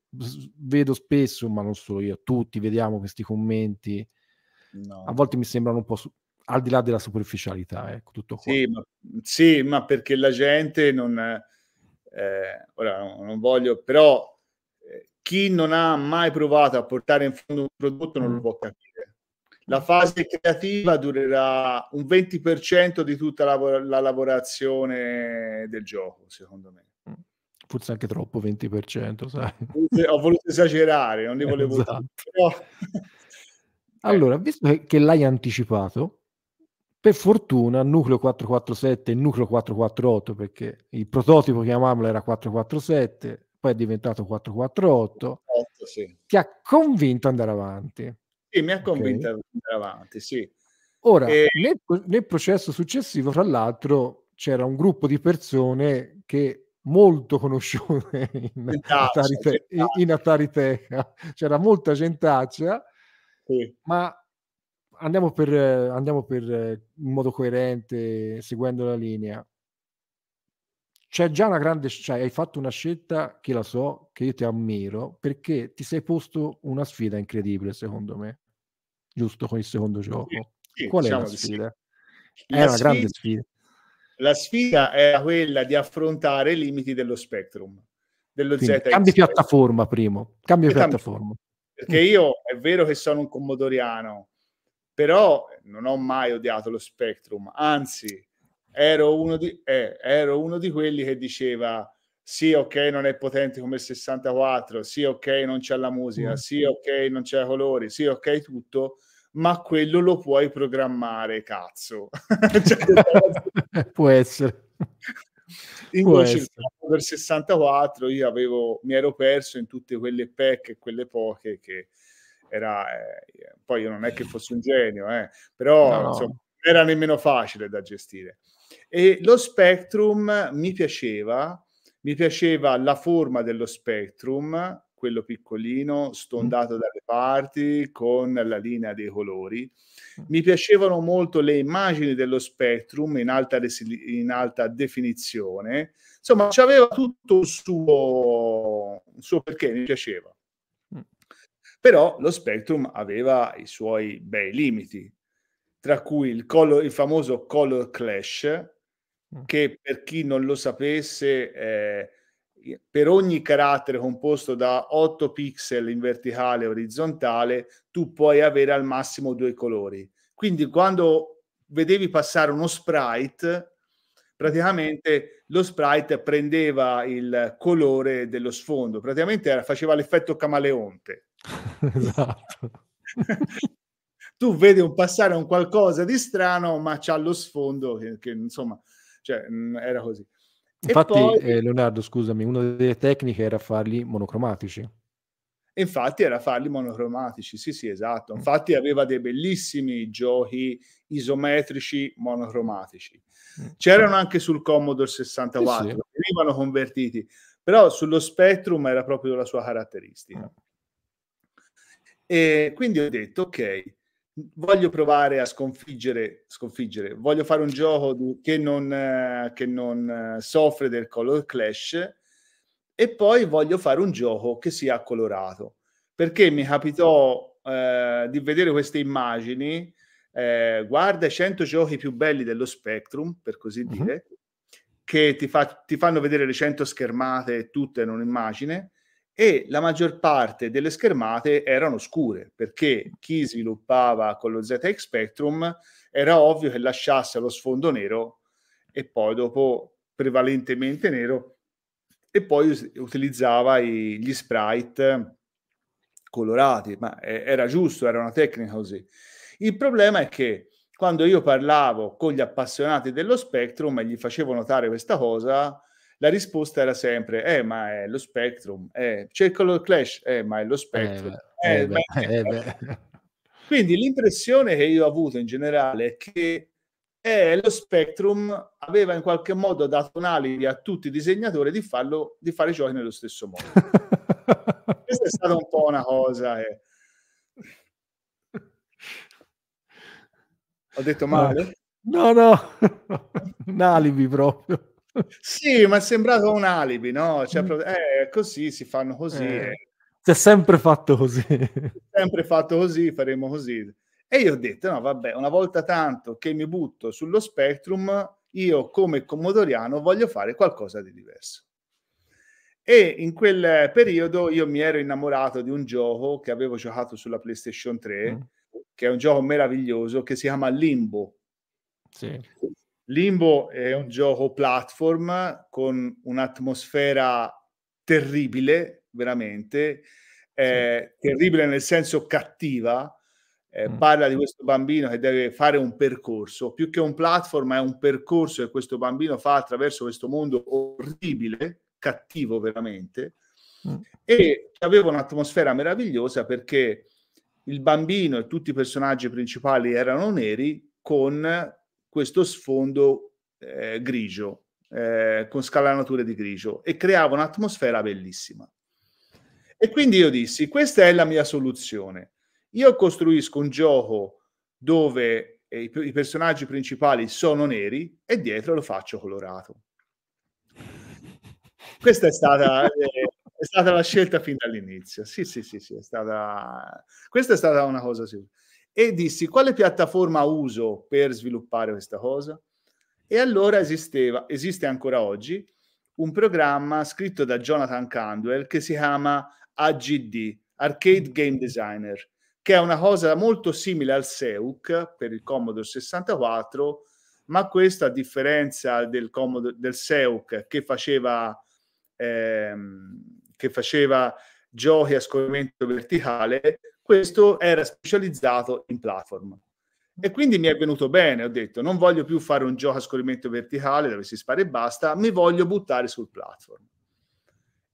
vedo spesso, ma non solo io, tutti vediamo questi commenti. No. A volte mi sembrano un po' su- al di là della superficialità, ecco, tutto qua. Sì, ma, sì, ma perché la gente non eh, ora non voglio, però eh, chi non ha mai provato a portare in fondo un prodotto non lo può capire. La fase creativa durerà un 20% di tutta la, la lavorazione del gioco, secondo me. Forse anche troppo 20%, sai? Ho voluto esagerare, non ne volevo esatto. Però... Allora, visto che l'hai anticipato, per fortuna Nucleo 447 e Nucleo 448, perché il prototipo, chiamiamolo, era 447, poi è diventato 448, 8, sì. ti ha convinto ad andare avanti. Sì, mi ha convinto okay. ad andare avanti, sì. Ora, e... nel, nel processo successivo, tra l'altro, c'era un gruppo di persone che molto conosciute in, Atari, te- in Atari Teca, c'era molta gentaccia, sì. ma andiamo per, andiamo per in modo coerente, seguendo la linea. C'è già una grande, cioè hai fatto una scelta che la so, che io ti ammiro, perché ti sei posto una sfida incredibile, secondo me, giusto con il secondo gioco. Sì, Qual diciamo è la sfida? Sì. È la una sfida, grande sfida. La sfida era quella di affrontare i limiti dello Spectrum, dello Quindi, ZX. Cambi piattaforma primo, cambio piattaforma. Perché io è vero che sono un commodoriano, però non ho mai odiato lo Spectrum, anzi ero uno di, eh, ero uno di quelli che diceva sì ok non è potente come il 64, sì ok non c'è la musica, mm. sì ok non c'è colori, sì ok tutto, ma quello lo puoi programmare, cazzo. cioè, Può essere. Invece per 64 io avevo, mi ero perso in tutte quelle pack e quelle poche che era, eh, poi io non è che fossi un genio, eh, però no, no. Insomma, era nemmeno facile da gestire. E lo Spectrum mi piaceva, mi piaceva la forma dello Spectrum, quello piccolino, stondato mm. dalle parti, con la linea dei colori. Mm. Mi piacevano molto le immagini dello Spectrum in alta, in alta definizione. Insomma, c'aveva tutto il suo, il suo perché, mi piaceva. Però lo Spectrum aveva i suoi bei limiti, tra cui il, color, il famoso color clash, mm. che per chi non lo sapesse, eh, per ogni carattere composto da 8 pixel in verticale e orizzontale, tu puoi avere al massimo due colori. Quindi quando vedevi passare uno sprite, praticamente lo sprite prendeva il colore dello sfondo, praticamente era, faceva l'effetto camaleonte. esatto. tu vedi un passare un qualcosa di strano, ma c'ha lo sfondo che, che insomma, cioè, mh, era così. Infatti, poi... eh, Leonardo, scusami, una delle tecniche era farli monocromatici. Infatti era farli monocromatici, sì sì esatto. Infatti aveva dei bellissimi giochi isometrici monocromatici. Mm. C'erano anche sul Commodore 64, sì, sì. venivano convertiti, però sullo Spectrum era proprio la sua caratteristica. Mm. E quindi ho detto, ok, voglio provare a sconfiggere, sconfiggere voglio fare un gioco di, che, non, eh, che non soffre del color clash e poi voglio fare un gioco che sia colorato. Perché mi capitò eh, di vedere queste immagini, eh, guarda i 100 giochi più belli dello Spectrum, per così uh-huh. dire, che ti, fa, ti fanno vedere le 100 schermate tutte in un'immagine, e la maggior parte delle schermate erano scure perché chi sviluppava con lo ZX Spectrum era ovvio che lasciasse lo sfondo nero e poi dopo prevalentemente nero e poi utilizzava i, gli sprite colorati, ma era giusto, era una tecnica così. Il problema è che quando io parlavo con gli appassionati dello Spectrum e gli facevo notare questa cosa, la risposta era sempre, eh, ma è lo Spectrum, eh, c'è il Color Clash, eh, ma è lo Spectrum. Eh, Eh, beh, ma è- eh, beh. Quindi l'impressione che io ho avuto in generale è che eh, lo Spectrum aveva in qualche modo dato un alibi a tutti i disegnatori di, farlo, di fare i giochi nello stesso modo. Questa è stata un po' una cosa. eh. Ho detto male? No, no, un alibi proprio. Sì, ma è sembrato un alibi, no? Cioè, proprio, eh, così si fanno così. Eh. eh. Si è sempre fatto così. sempre fatto così, faremo così. E io ho detto, no, vabbè, una volta tanto che mi butto sullo Spectrum, io come commodoriano voglio fare qualcosa di diverso. E in quel periodo io mi ero innamorato di un gioco che avevo giocato sulla PlayStation 3, Mm. che è un gioco meraviglioso, che si chiama Limbo. Sì. Limbo è un gioco platform con un'atmosfera terribile, veramente, eh, terribile nel senso cattiva. Eh, Mm. Parla di questo bambino che deve fare un percorso, più che un platform, è un percorso che questo bambino fa attraverso questo mondo orribile, cattivo veramente. Mm. E aveva un'atmosfera meravigliosa perché il bambino e tutti i personaggi principali erano neri con questo sfondo eh, grigio, eh, con scalanature di grigio e creava un'atmosfera bellissima. E quindi io dissi, questa è la mia soluzione. Io costruisco un gioco dove eh, i, i personaggi principali sono neri e dietro lo faccio colorato. Questa è stata, eh, è stata la scelta fin dall'inizio. Sì, sì, sì, sì, è stata... Questa è stata una cosa sicura. E dissi, quale piattaforma uso per sviluppare questa cosa? E allora esisteva, esiste ancora oggi, un programma scritto da Jonathan Candwell che si chiama AGD, Arcade Game Designer, che è una cosa molto simile al SEUC per il Commodore 64, ma questo a differenza del, Commodore, del SEUC che faceva, ehm, che faceva giochi a scorrimento verticale, questo era specializzato in platform. E quindi mi è venuto bene, ho detto non voglio più fare un gioco a scorrimento verticale dove si spara e basta, mi voglio buttare sul platform.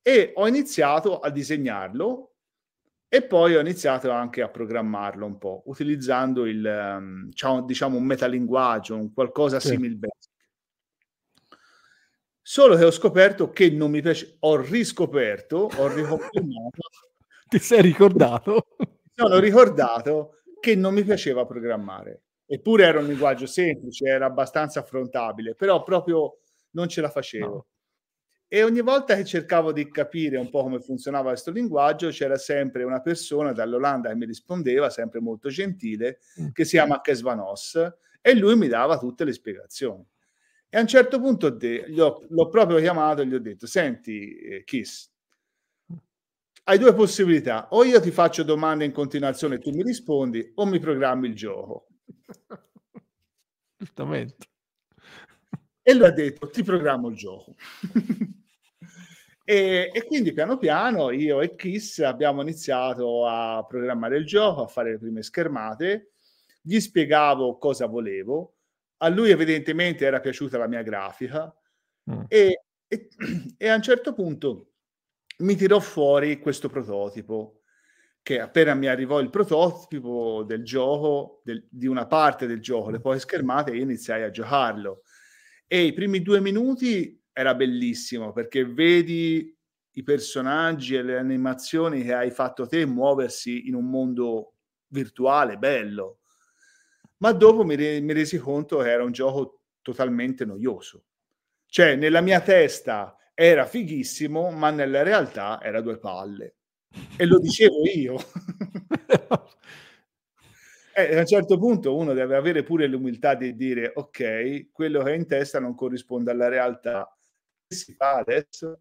E ho iniziato a disegnarlo e poi ho iniziato anche a programmarlo un po', utilizzando il, um, diciamo, un metalinguaggio, un qualcosa Sì. simile basic. Solo che ho scoperto che non mi piace, ho riscoperto, ho riconfermato, Ti sei ricordato? Sono ricordato che non mi piaceva programmare. Eppure era un linguaggio semplice, era abbastanza affrontabile, però proprio non ce la facevo. No. E ogni volta che cercavo di capire un po' come funzionava questo linguaggio, c'era sempre una persona dall'Olanda che mi rispondeva, sempre molto gentile, Mm. che si chiama Kesvanos, e lui mi dava tutte le spiegazioni. E a un certo punto de- gli ho- l'ho proprio chiamato e gli ho detto, senti eh, Kiss, hai due possibilità, o io ti faccio domande in continuazione e tu mi rispondi, o mi programmi il gioco. Giustamente. E lui ha detto, ti programmo il gioco. e, e quindi piano piano io e Kiss abbiamo iniziato a programmare il gioco, a fare le prime schermate, gli spiegavo cosa volevo, a lui evidentemente era piaciuta la mia grafica Mm. e, e- e a un certo punto mi tirò fuori questo prototipo che appena mi arrivò il prototipo del gioco, del- di una parte del gioco, le poche schermate, io iniziai a giocarlo. E i primi due minuti era bellissimo perché vedi i personaggi e le animazioni che hai fatto te muoversi in un mondo virtuale bello. Ma dopo mi, re- mi resi conto che era un gioco totalmente noioso. Cioè, nella mia testa era fighissimo, ma nella realtà era due palle. E lo dicevo io. E a un certo punto uno deve avere pure l'umiltà di dire ok, quello che è in testa non corrisponde alla realtà. Che si fa adesso?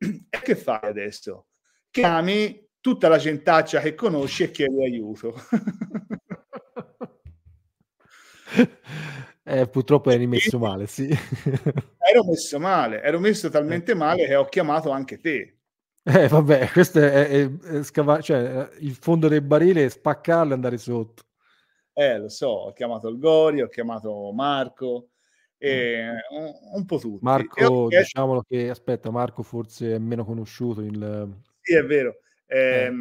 E che fai adesso? Chiami tutta la gentaccia che conosci e chiedi aiuto. Eh, purtroppo eri messo male, sì. ero messo male, ero messo talmente male che ho chiamato anche te. Eh, vabbè, questo è, è- è scava- cioè, il fondo del barile, spaccarlo e andare sotto. Eh, lo so, ho chiamato il Gori, ho chiamato Marco, e un, un po' tutti. Marco, chiesto... diciamolo che, aspetta, Marco forse è meno conosciuto. Il... Sì, è vero. Eh.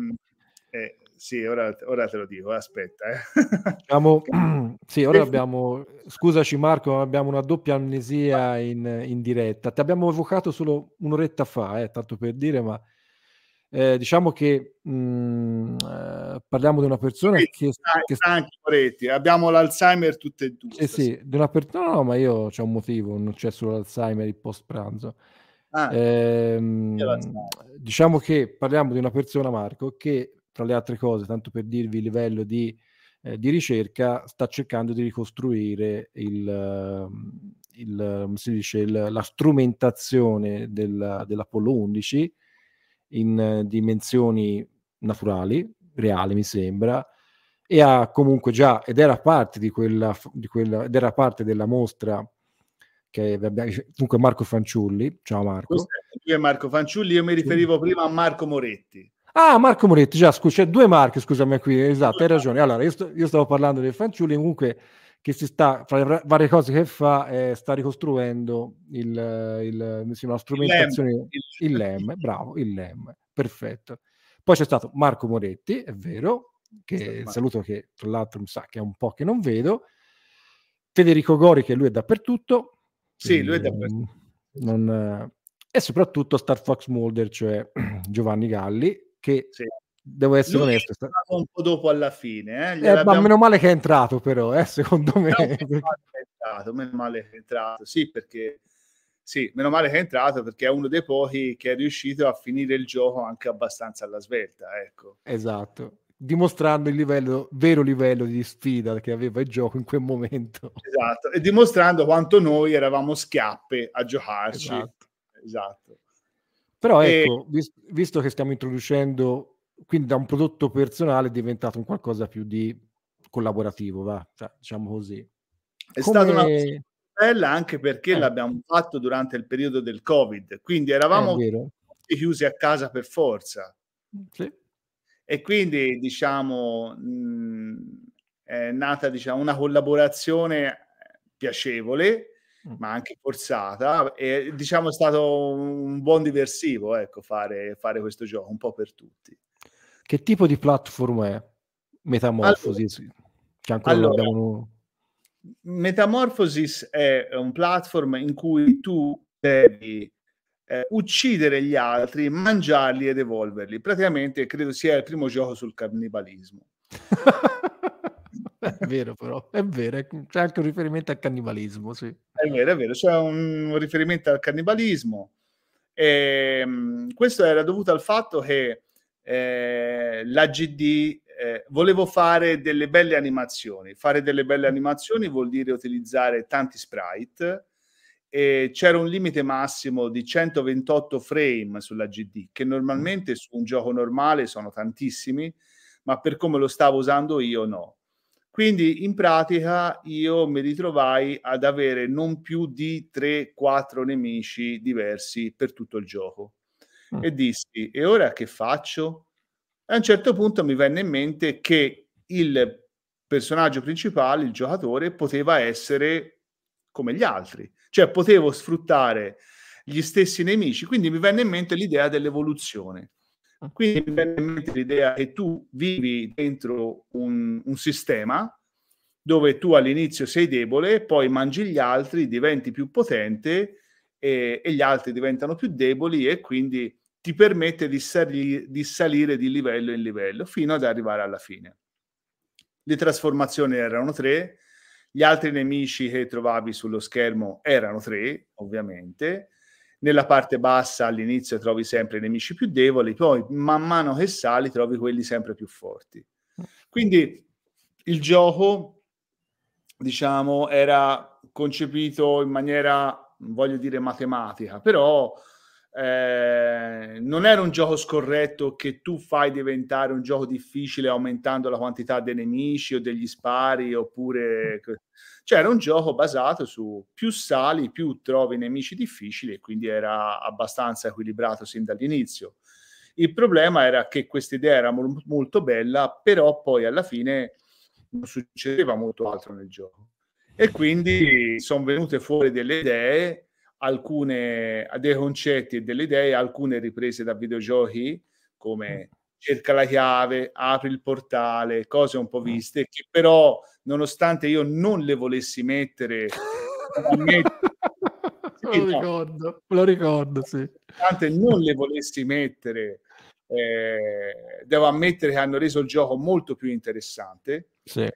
Eh, sì, ora, ora, te lo dico, aspetta. Eh. Diciamo, sì, ora abbiamo, scusaci Marco, abbiamo una doppia amnesia in, in diretta. Ti abbiamo evocato solo un'oretta fa, eh, tanto per dire, ma eh, diciamo che mh, mm, eh, parliamo di una persona sì, che, che... Anche Moretti, abbiamo l'Alzheimer tutte e due. Eh sì, di una per... no, no, ma io c'è un motivo, non c'è solo l'Alzheimer il post pranzo. Ah, ehm, diciamo che parliamo di una persona, Marco, che tra le altre cose, tanto per dirvi il livello di, eh, di ricerca, sta cercando di ricostruire il, ehm, il, si dice, il, la strumentazione del, dell'Apollo 11 in uh, dimensioni naturali, reali mi sembra, e ha comunque già, ed era parte di quella, di quella ed era parte della mostra che abbiamo, comunque Marco Fanciulli, ciao Marco. Io è Marco Fanciulli, io mi riferivo prima a Marco Moretti. Ah, Marco Moretti, già, scusa, c'è due marche, scusami qui, esatto, hai ragione. Allora, io, sto, io stavo parlando del Fanciulli, comunque che si sta, fra le varie cose che fa, eh, sta ricostruendo il, il, insomma, la strumentazione, il, il LEM, bravo, il LEM, perfetto. Poi c'è stato Marco Moretti, è vero, che sì, saluto che tra l'altro mi sa che è un po' che non vedo, Federico Gori che lui è dappertutto. Sì, lui è dappertutto. Non, e soprattutto Star Fox Mulder, cioè Giovanni Galli, che sì. devo essere Lui onesto. È un po' dopo alla fine, eh? Eh, ma meno male che è entrato, però, eh, secondo me. No, meno, male che è entrato, meno male che è entrato, sì, perché sì, meno male che è entrato perché è uno dei pochi che è riuscito a finire il gioco anche abbastanza alla svelta. Ecco. Esatto, dimostrando il livello, vero livello di sfida che aveva il gioco in quel momento. Esatto, e dimostrando quanto noi eravamo schiappe a giocarci. Esatto. esatto. Però ecco, e... vis- visto che stiamo introducendo, quindi da un prodotto personale è diventato un qualcosa più di collaborativo, va, cioè, diciamo così. È Come... stata una bella anche perché eh. l'abbiamo fatto durante il periodo del Covid, quindi eravamo chiusi a casa per forza. Sì. E quindi, diciamo, mh, è nata diciamo, una collaborazione piacevole ma anche forzata e diciamo è stato un buon diversivo ecco fare, fare questo gioco un po' per tutti che tipo di platform è Metamorphosis allora, che ancora allora, abbiamo... Metamorphosis è un platform in cui tu devi eh, uccidere gli altri, mangiarli ed evolverli. Praticamente credo sia il primo gioco sul cannibalismo. è vero però, è vero, c'è anche un riferimento al cannibalismo, sì. È vero, è vero, c'è un riferimento al cannibalismo. E, ehm, questo era dovuto al fatto che eh, la GD eh, volevo fare delle belle animazioni. Fare delle belle animazioni vuol dire utilizzare tanti sprite e c'era un limite massimo di 128 frame sulla GD, che normalmente su un gioco normale sono tantissimi, ma per come lo stavo usando io no. Quindi in pratica io mi ritrovai ad avere non più di 3-4 nemici diversi per tutto il gioco. Mm. E dissi, e ora che faccio? a un certo punto mi venne in mente che il personaggio principale, il giocatore, poteva essere come gli altri, cioè potevo sfruttare gli stessi nemici, quindi mi venne in mente l'idea dell'evoluzione. Quindi mi viene in mente l'idea che tu vivi dentro un, un sistema dove tu all'inizio sei debole, poi mangi gli altri, diventi più potente e, e, gli altri diventano più deboli e quindi ti permette di, sali, di salire di livello in livello fino ad arrivare alla fine. Le trasformazioni erano tre, gli altri nemici che trovavi sullo schermo erano tre, ovviamente, nella parte bassa all'inizio trovi sempre i nemici più deboli, poi man mano che sali trovi quelli sempre più forti. Quindi il gioco, diciamo, era concepito in maniera, voglio dire, matematica, però eh, non era un gioco scorretto che tu fai diventare un gioco difficile aumentando la quantità dei nemici o degli spari oppure cioè era un gioco basato su più sali più trovi nemici difficili e quindi era abbastanza equilibrato sin dall'inizio il problema era che questa idea era mo- molto bella però poi alla fine non succedeva molto altro nel gioco. E quindi sono venute fuori delle idee, alcune dei concetti e delle idee, alcune riprese da videogiochi come cerca la chiave, apri il portale, cose un po' viste, che però nonostante io non le volessi mettere, lo ricordo, lo ricordo, sì. Nonostante non le volessi mettere, eh, devo ammettere che hanno reso il gioco molto più interessante. Sì.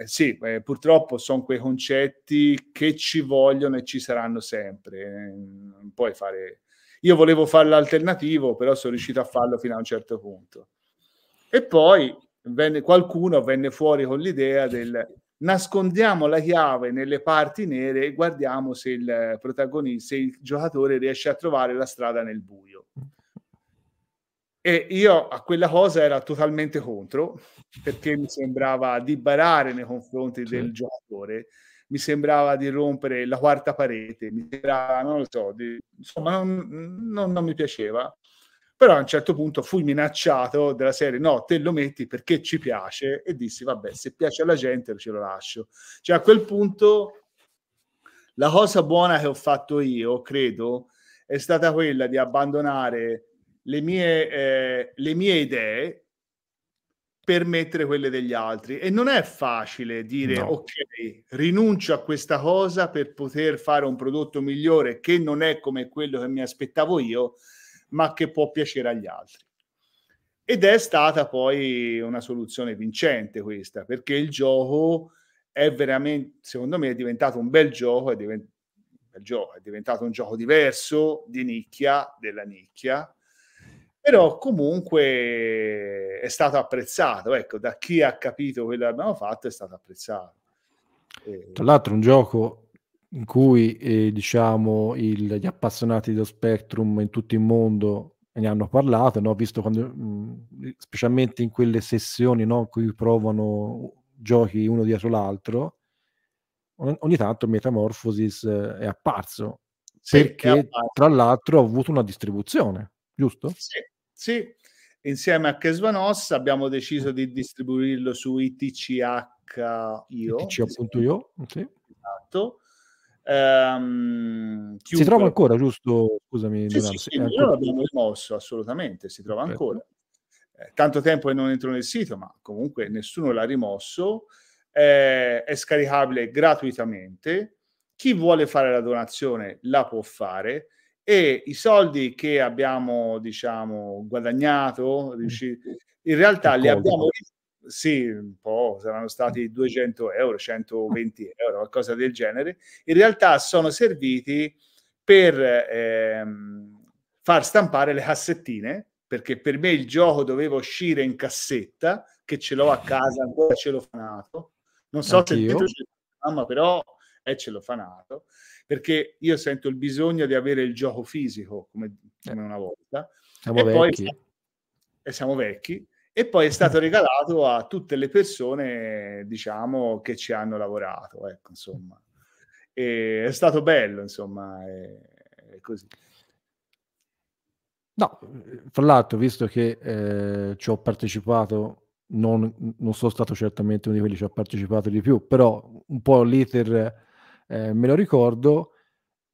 Eh, sì, eh, purtroppo sono quei concetti che ci vogliono e ci saranno sempre. Eh, non puoi fare io volevo fare l'alternativo, però sono riuscito a farlo fino a un certo punto. E poi venne, qualcuno venne fuori con l'idea del nascondiamo la chiave nelle parti nere e guardiamo se il protagonista, se il giocatore riesce a trovare la strada nel buio. E io a quella cosa era totalmente contro, perché mi sembrava di barare nei confronti sì. del giocatore mi sembrava di rompere la quarta parete, mi sembrava, non lo so, di, insomma, non, non, non, mi piaceva. Però a un certo punto fui minacciato della serie, no, te lo metti perché ci piace, e dissi, vabbè, se piace alla gente ce lo lascio. Cioè a quel punto la cosa buona che ho fatto io, credo, è stata quella di abbandonare le mie, eh, le mie idee per mettere quelle degli altri. E non è facile dire no. ok, rinuncio a questa cosa per poter fare un prodotto migliore che non è come quello che mi aspettavo io, ma che può piacere agli altri. Ed è stata poi una soluzione vincente questa, perché il gioco è veramente, secondo me, è diventato un bel gioco, è, divent- bel gioco, è diventato un gioco diverso, di nicchia, della nicchia, però comunque è stato apprezzato, ecco, da chi ha capito quello che abbiamo fatto è stato apprezzato. E... Tra l'altro un gioco in cui eh, diciamo il, gli appassionati dello Spectrum in tutto il mondo ne hanno parlato, no? visto quando, mh, specialmente in quelle sessioni no? in cui provano giochi uno dietro l'altro, ogni tanto Metamorphosis eh, è apparso sì, perché è apparso. tra l'altro ha avuto una distribuzione giusto? Sì, sì. Insieme a Kesvanos abbiamo deciso di distribuirlo su ITCH io. ITC.io, sì. Esatto. Um, si trova ancora, giusto? Scusami. Sì, sì, sì, noi l'abbiamo rimosso, assolutamente, si trova Perfetto. ancora. Eh, tanto tempo che non entro nel sito, ma comunque nessuno l'ha rimosso. Eh, è scaricabile gratuitamente. Chi vuole fare la donazione la può fare e i soldi che abbiamo, diciamo, guadagnato, in realtà li abbiamo sì, un po', saranno stati 200 euro, 120 euro, qualcosa del genere, in realtà sono serviti per ehm, far stampare le cassettine, perché per me il gioco doveva uscire in cassetta, che ce l'ho a casa ancora celofanato. Non so Anch'io. se il mamma, però è celofanato perché io sento il bisogno di avere il gioco fisico come, come una volta. Siamo e vecchi. Poi, e siamo vecchi. E poi è stato regalato a tutte le persone, diciamo, che ci hanno lavorato. Ecco, insomma. E è stato bello, insomma, è, è così. No, fra l'altro, visto che eh, ci ho partecipato, non, non, sono stato certamente uno di quelli che ci ha partecipato di più, però un po' l'iter eh, me lo ricordo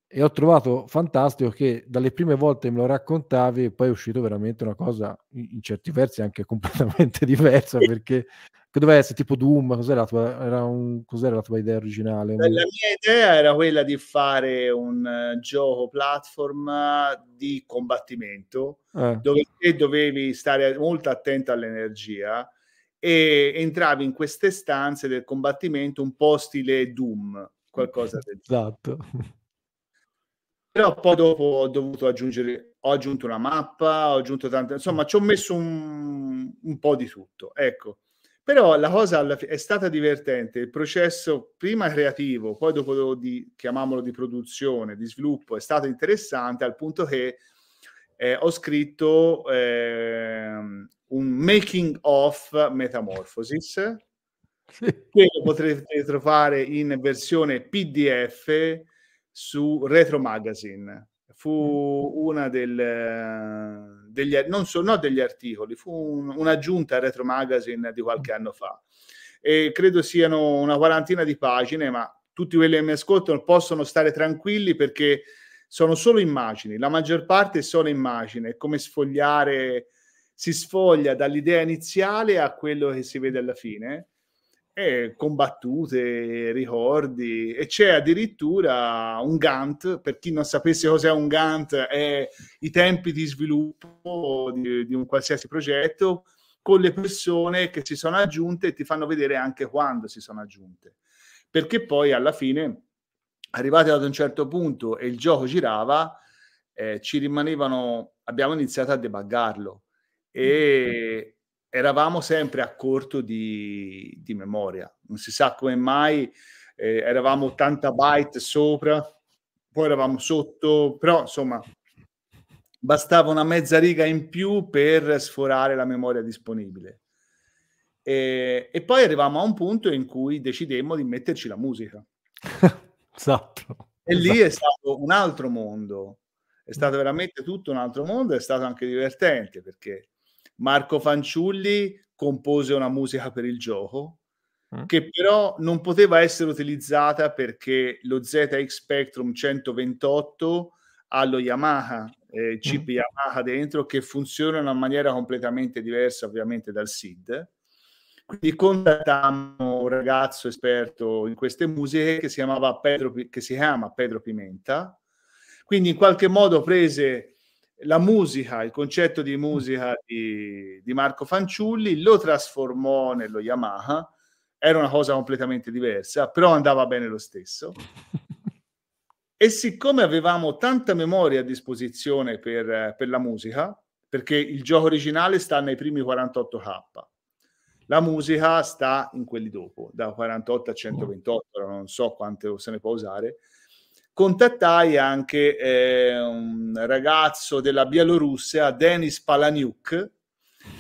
e ho trovato fantastico che dalle prime volte me lo raccontavi e poi è uscito veramente una cosa in certi versi anche completamente diversa perché doveva essere tipo Doom, cos'era la tua, era un, cos'era la tua idea originale? La mia idea era quella di fare un uh, gioco platform di combattimento eh. dove dovevi stare molto attento all'energia e entravi in queste stanze del combattimento un po' stile Doom qualcosa del. Esatto. Però poi dopo ho dovuto aggiungere, ho aggiunto una mappa, ho aggiunto tante, insomma ci ho messo un, un po' di tutto, ecco. Però la cosa è stata divertente, il processo prima creativo, poi dopo di, chiamiamolo di produzione, di sviluppo, è stato interessante al punto che eh, ho scritto eh, un making of Metamorphosis, sì. Quello potrete trovare in versione PDF su Retro Magazine. Fu mm. una del, degli, non so, no degli articoli, fu un, un'aggiunta a Retro Magazine di qualche anno fa. e credo siano una quarantina di pagine, ma tutti quelli che mi ascoltano possono stare tranquilli perché sono solo immagini, la maggior parte è solo immagine, è come sfogliare, si sfoglia dall'idea iniziale a quello che si vede alla fine, e combattute, ricordi, e c'è addirittura un Gantt, per chi non sapesse cos'è un Gantt, è i tempi di sviluppo di, di un qualsiasi progetto, con le persone che si sono aggiunte e ti fanno vedere anche quando si sono aggiunte. Perché poi alla fine, arrivati ad un certo punto e il gioco girava, eh, ci rimanevano, abbiamo iniziato a debuggarlo e eravamo sempre a corto di, di memoria. Non si sa come mai, eh, eravamo 80 byte sopra, poi eravamo sotto, però insomma bastava una mezza riga in più per sforare la memoria disponibile. E, e poi arrivavamo a un punto in cui decidemmo di metterci la musica. esatto. E esatto. lì è stato un altro mondo, è stato veramente tutto un altro mondo, è stato anche divertente perché Marco Fanciulli compose una musica per il gioco mm. che però non poteva essere utilizzata perché lo ZX Spectrum 128 ha lo Yamaha eh, chip mm. Yamaha dentro che funziona in una maniera completamente diversa ovviamente dal SID. Quindi contattammo un ragazzo esperto in queste musiche che si, chiamava Pedro, che si chiama Pedro Pimenta. Quindi in qualche modo prese la musica, il concetto di musica di, di Marco Fanciulli, lo trasformò nello Yamaha. Era una cosa completamente diversa, però andava bene lo stesso. E siccome avevamo tanta memoria a disposizione per, per, la musica, perché il gioco originale sta nei primi 48K, la musica sta in quelli dopo, da 48 a 128, non so quanto se ne può usare, contattai anche eh, un ragazzo della Bielorussia, Denis Palaniuk,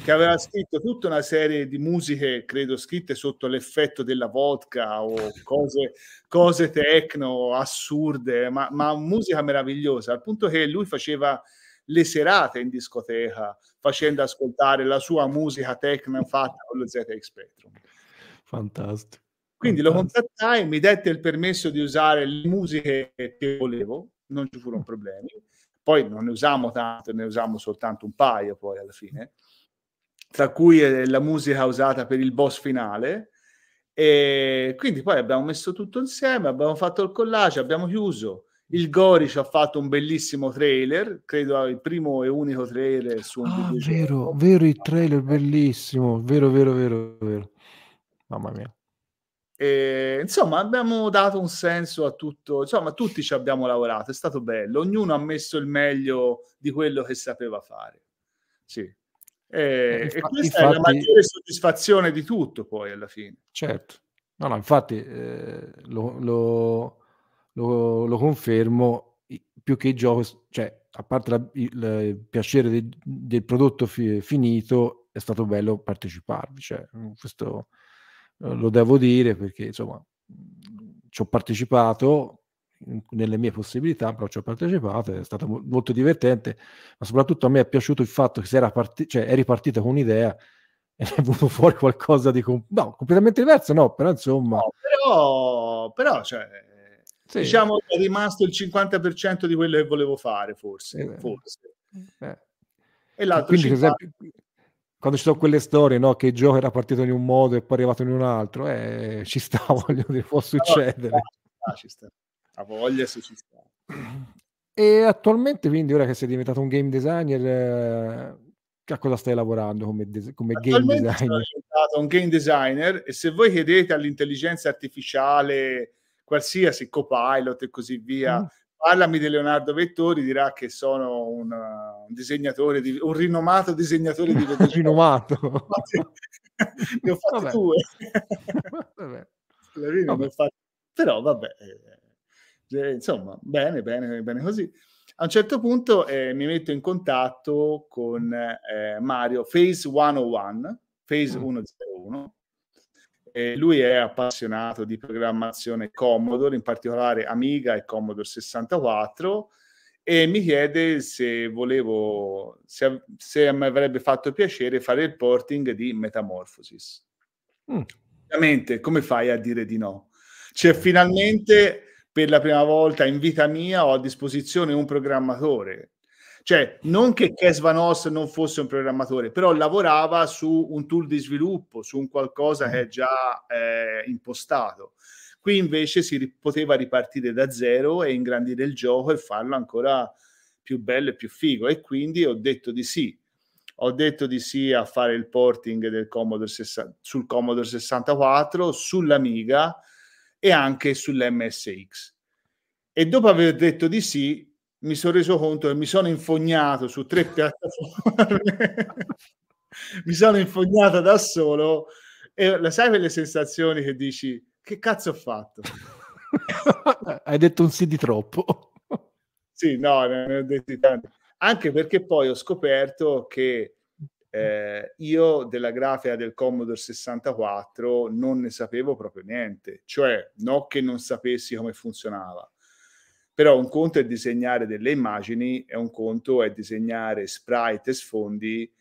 che aveva scritto tutta una serie di musiche, credo scritte sotto l'effetto della vodka o cose, cose techno assurde, ma, ma musica meravigliosa, al punto che lui faceva le serate in discoteca facendo ascoltare la sua musica techno fatta con lo ZX Spectrum. Fantastico. Quindi lo contattai, mi dette il permesso di usare le musiche che volevo, non ci furono problemi. Poi non ne usammo tanto, ne usammo soltanto un paio poi alla fine tra cui la musica usata per il boss finale. E quindi poi abbiamo messo tutto insieme, abbiamo fatto il collage, abbiamo chiuso. Il Gori ci ha fatto un bellissimo trailer, credo il primo e unico trailer su un ah, vero, vero il trailer bellissimo, vero, vero, vero, vero. Mamma mia. E, insomma, abbiamo dato un senso a tutto, insomma, tutti ci abbiamo lavorato, è stato bello, ognuno ha messo il meglio di quello che sapeva fare. Sì. E, eh, Infa- e questa infatti, è la maggiore soddisfazione di tutto poi alla fine. Certo, no, no infatti eh, lo, lo, lo, lo, confermo, più che il gioco, cioè a parte la, il, il, piacere de, del prodotto fi, finito, è stato bello parteciparvi, cioè, questo eh, lo devo dire perché insomma ci ho partecipato nelle mie possibilità, però ci ho partecipato, è stato molto divertente, ma soprattutto a me è piaciuto il fatto che si era parti- cioè, eri partita con un'idea e è venuto fuori qualcosa di com- no, completamente diverso, no, però insomma... No, però, però cioè, sì. diciamo è rimasto il 50% di quello che volevo fare, forse. Eh, forse. Eh. E l'altro Quindi, 50... per esempio, quando ci sono quelle storie, no, che il gioco era partito in un modo e poi è arrivato in un altro, eh, ci sta, voglio dire, può succedere. Ci sta. A voglia se ci sta. E attualmente, quindi, ora che sei diventato un game designer, eh, a cosa stai lavorando come, de- come game designer? Sono diventato un game designer e se voi chiedete all'intelligenza artificiale, qualsiasi copilot e così via, mm. Parlami di Leonardo Vettori, dirà che sono un, uh, un disegnatore, di, un rinomato disegnatore di videogiochi. rinomato. ne ho fatti due. vabbè. Vabbè. Però vabbè, eh, eh, insomma, bene, bene, bene così. A un certo punto eh, mi metto in contatto con eh, Mario, Phase 101, Phase 101. Mm. E lui è appassionato di programmazione Commodore, in particolare Amiga e Commodore 64, e mi chiede se volevo, se, se mi avrebbe fatto piacere fare il porting di Metamorphosis. Mm. Ovviamente, come fai a dire di no? Cioè, finalmente per la prima volta in vita mia ho a disposizione un programmatore. Cioè, non che Kes Van Os non fosse un programmatore, però lavorava su un tool di sviluppo, su un qualcosa che è già eh, impostato. Qui invece si ri- poteva ripartire da zero e ingrandire il gioco e farlo ancora più bello e più figo. E quindi ho detto di sì. Ho detto di sì a fare il porting del Commodore 60, sul Commodore 64, sull'Amiga e anche sull'MSX. E dopo aver detto di sì, mi sono reso conto che mi sono infognato su tre piattaforme, mi sono infognato da solo e la sai quelle sensazioni che dici che cazzo ho fatto? Hai detto un sì di troppo. sì, no, ne ho detti tanti. Anche perché poi ho scoperto che eh, io della grafica del Commodore 64 non ne sapevo proprio niente, cioè non che non sapessi come funzionava, però un conto è disegnare delle immagini e un conto è disegnare sprite e sfondi,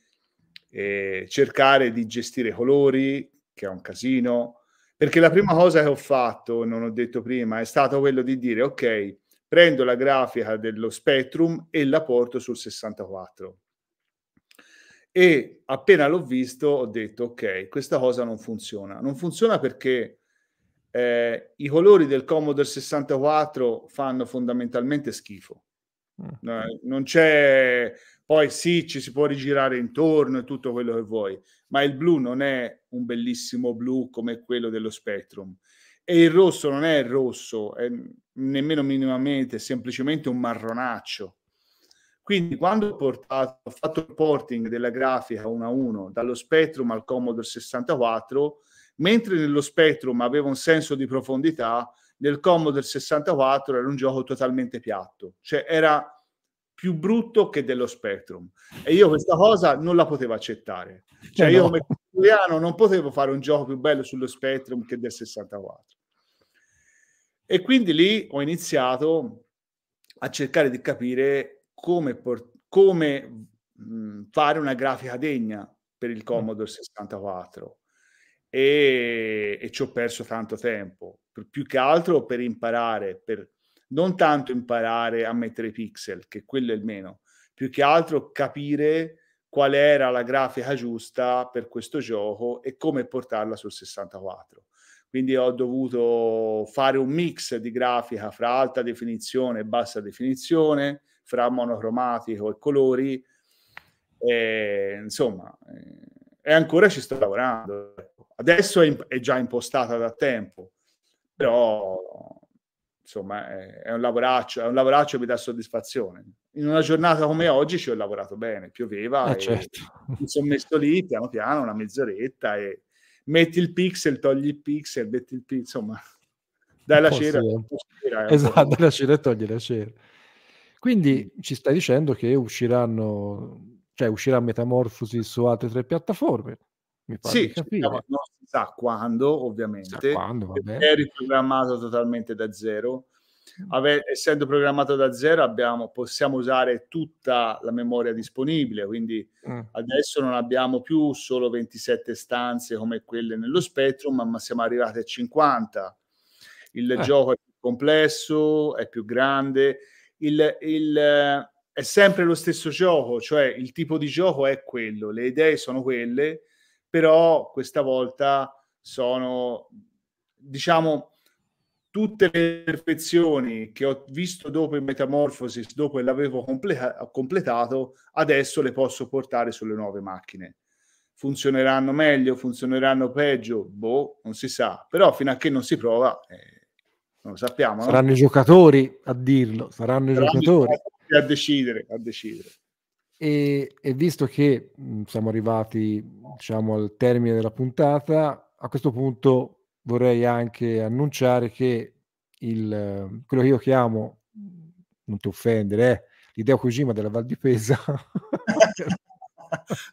e cercare di gestire colori, che è un casino, perché la prima cosa che ho fatto, non ho detto prima, è stato quello di dire ok, prendo la grafica dello Spectrum e la porto sul 64 e appena l'ho visto ho detto ok, questa cosa non funziona. Non funziona perché eh, i colori del Commodore 64 fanno fondamentalmente schifo. Eh, non c'è poi sì, ci si può rigirare intorno e tutto quello che vuoi, ma il blu non è un bellissimo blu come quello dello Spectrum. E il rosso non è il rosso, è nemmeno minimamente, è semplicemente un marronaccio. Quindi quando ho, portato, ho fatto il porting della grafica 1 a 1 dallo Spectrum al Commodore 64, mentre nello Spectrum aveva un senso di profondità, nel Commodore 64 era un gioco totalmente piatto, cioè era più brutto che dello Spectrum. E io questa cosa non la potevo accettare. Cioè, eh io come italiano non potevo fare un gioco più bello sullo Spectrum che del 64. E quindi lì ho iniziato a cercare di capire come, por- come mh, fare una grafica degna per il Commodore 64 e, e ci ho perso tanto tempo, per, più che altro per imparare, per non tanto imparare a mettere pixel, che quello è il meno, più che altro capire qual era la grafica giusta per questo gioco e come portarla sul 64. Quindi ho dovuto fare un mix di grafica fra alta definizione e bassa definizione, fra monocromatico e colori. E, insomma, eh, e ancora ci sto lavorando. Adesso è, è, già impostata da tempo, però insomma è, è, un lavoraccio, è un lavoraccio che mi dà soddisfazione. In una giornata come oggi ci ho lavorato bene, pioveva, eh, certo. mi sono messo lì piano piano una mezz'oretta e metti il pixel, togli il pixel, metti il pixel, insomma, dai la cera. Esatto, dai la cera e togli la cera. Quindi ci stai dicendo che usciranno, cioè uscirà Metamorfosi su altre tre piattaforme. Mi sì, capire. Sa quando, ovviamente. Sa quando, è riprogrammato totalmente da zero. Ave- essendo programmato da zero, abbiamo, possiamo usare tutta la memoria disponibile. Quindi mm. adesso non abbiamo più solo 27 stanze come quelle nello Spectrum, ma siamo arrivati a 50. Il eh. gioco è più complesso, è più grande il, il, è sempre lo stesso gioco, cioè il tipo di gioco è quello, le idee sono quelle, però questa volta sono, diciamo, tutte le perfezioni che ho visto dopo il Metamorphosis, dopo che l'avevo completa- completato, adesso le posso portare sulle nuove macchine. Funzioneranno meglio, funzioneranno peggio? Boh, non si sa. Però fino a che non si prova, eh, non lo sappiamo. Saranno no? i giocatori a dirlo, saranno, saranno i giocatori a decidere. A decidere. E, e, visto che mh, siamo arrivati diciamo, al termine della puntata, a questo punto vorrei anche annunciare che il, quello che io chiamo, non ti offendere, è l'idea Kojima della Val di Pesa.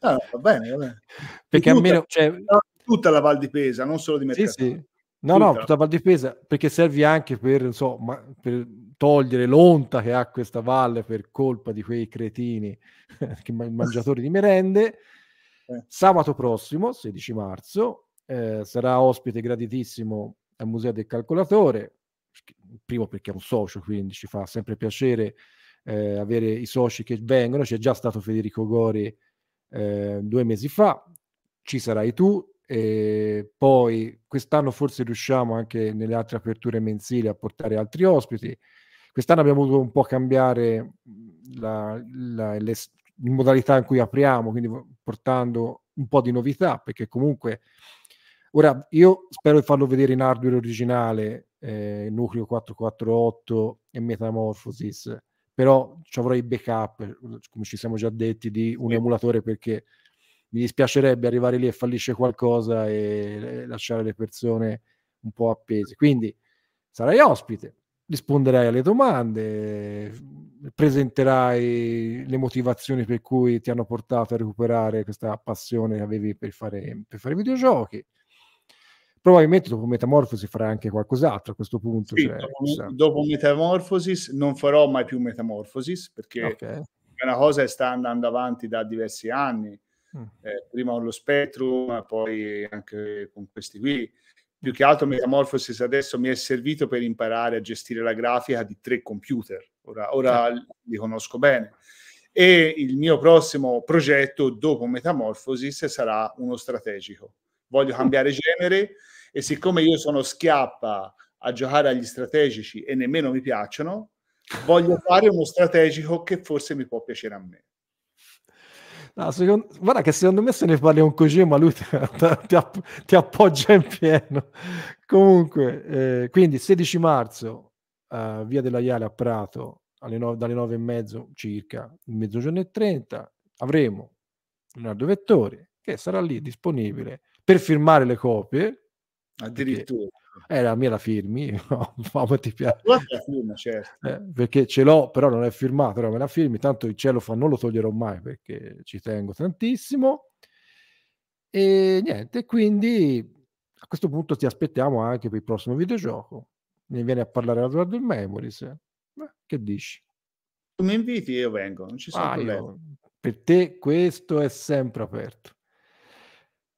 ah, va bene, va bene. Perché tutta, almeno... Cioè... Tutta la Val di Pesa, non solo di Mercatone. Sì, sì. No, no, tutta Val di Pesa, perché serve anche per, insomma, per togliere l'onta che ha questa valle per colpa di quei cretini, che mangiatori di merende. Eh. Sabato prossimo, 16 marzo, eh, sarà ospite graditissimo al Museo del Calcolatore, primo perché è un socio, quindi ci fa sempre piacere eh, avere i soci che vengono, c'è già stato Federico Gori eh, due mesi fa, ci sarai tu, e poi quest'anno forse riusciamo anche nelle altre aperture mensili a portare altri ospiti. Quest'anno abbiamo dovuto un po' cambiare la, la, le, modalità in cui apriamo, quindi portando un po' di novità, perché comunque ora io spero di farlo vedere in hardware originale, eh, Nucleo 448 e Metamorphosis, però ci avrò i backup, come ci siamo già detti, di un emulatore perché mi dispiacerebbe arrivare lì e fallisce qualcosa e lasciare le persone un po' appese. Quindi sarai ospite, risponderai alle domande, presenterai le motivazioni per cui ti hanno portato a recuperare questa passione che avevi per fare, per fare videogiochi. Probabilmente dopo Metamorfosi farai anche qualcos'altro a questo punto. Sì, cioè, dopo, dopo, Metamorfosis non farò mai più Metamorfosis perché okay. è una cosa che sta andando avanti da diversi anni. Mm. Eh, prima con lo Spectrum, poi anche con questi qui più che altro Metamorphosis adesso mi è servito per imparare a gestire la grafica di tre computer, ora, ora certo. li conosco bene. E il mio prossimo progetto dopo Metamorphosis sarà uno strategico. Voglio cambiare genere e siccome io sono schiappa a giocare agli strategici e nemmeno mi piacciono, voglio fare uno strategico che forse mi può piacere a me. No, secondo, guarda che secondo me se ne parli un Kojima lui ti, ti, ti, appoggia in pieno. Comunque, eh, quindi 16 marzo, uh, via della Iale a Prato, no, dalle 9 e mezzo circa, mezzogiorno e 30, avremo Leonardo Vettori che sarà lì disponibile per firmare le copie. Addirittura. Eh, la mia la firmi, no, ma ti piace. La firma, certo. Eh, perché ce l'ho, però non è firmato, però me la firmi, tanto il cielo fa non lo toglierò mai perché ci tengo tantissimo. E niente, quindi a questo punto ti aspettiamo anche per il prossimo videogioco. Ne vieni a parlare a Eduardo Memories. Eh, che dici? Tu mi inviti io vengo, non ci sono ah, io, per te questo è sempre aperto.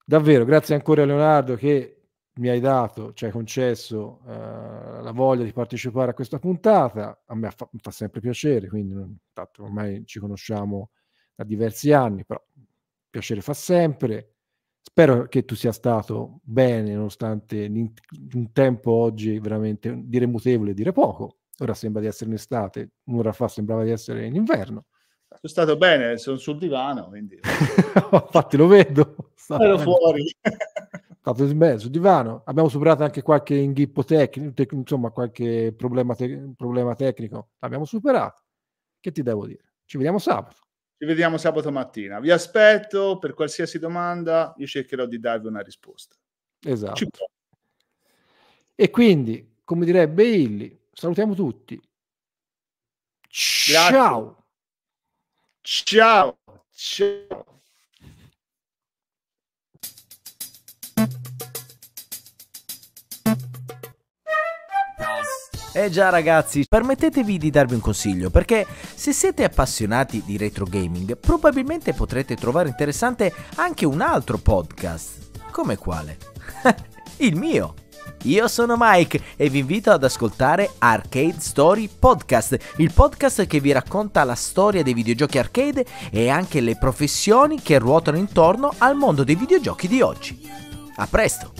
Davvero, grazie ancora a Leonardo che mi hai dato, ci hai concesso uh, la voglia di partecipare a questa puntata, a me fa, fa sempre piacere, quindi tanto ormai ci conosciamo da diversi anni, però piacere fa sempre. Spero che tu sia stato bene, nonostante un tempo oggi veramente dire mutevole, dire poco. Ora sembra di essere in estate, un'ora fa sembrava di essere in inverno. Sono stato bene, sono sul divano, quindi... Infatti lo vedo. Ero fuori stato in sul divano. Abbiamo superato anche qualche inghippo tecnico, tec- insomma, qualche problema, te- problema tecnico. L'abbiamo superato. Che ti devo dire? Ci vediamo sabato. Ci vediamo sabato mattina. Vi aspetto per qualsiasi domanda, io cercherò di darvi una risposta. Esatto. E quindi, come direbbe Illy, salutiamo tutti. Ciao. Ciao. Ciao. Eh già ragazzi, permettetevi di darvi un consiglio perché se siete appassionati di retro gaming probabilmente potrete trovare interessante anche un altro podcast. Come quale? Il mio! Io sono Mike e vi invito ad ascoltare Arcade Story Podcast, il podcast che vi racconta la storia dei videogiochi arcade e anche le professioni che ruotano intorno al mondo dei videogiochi di oggi. A presto!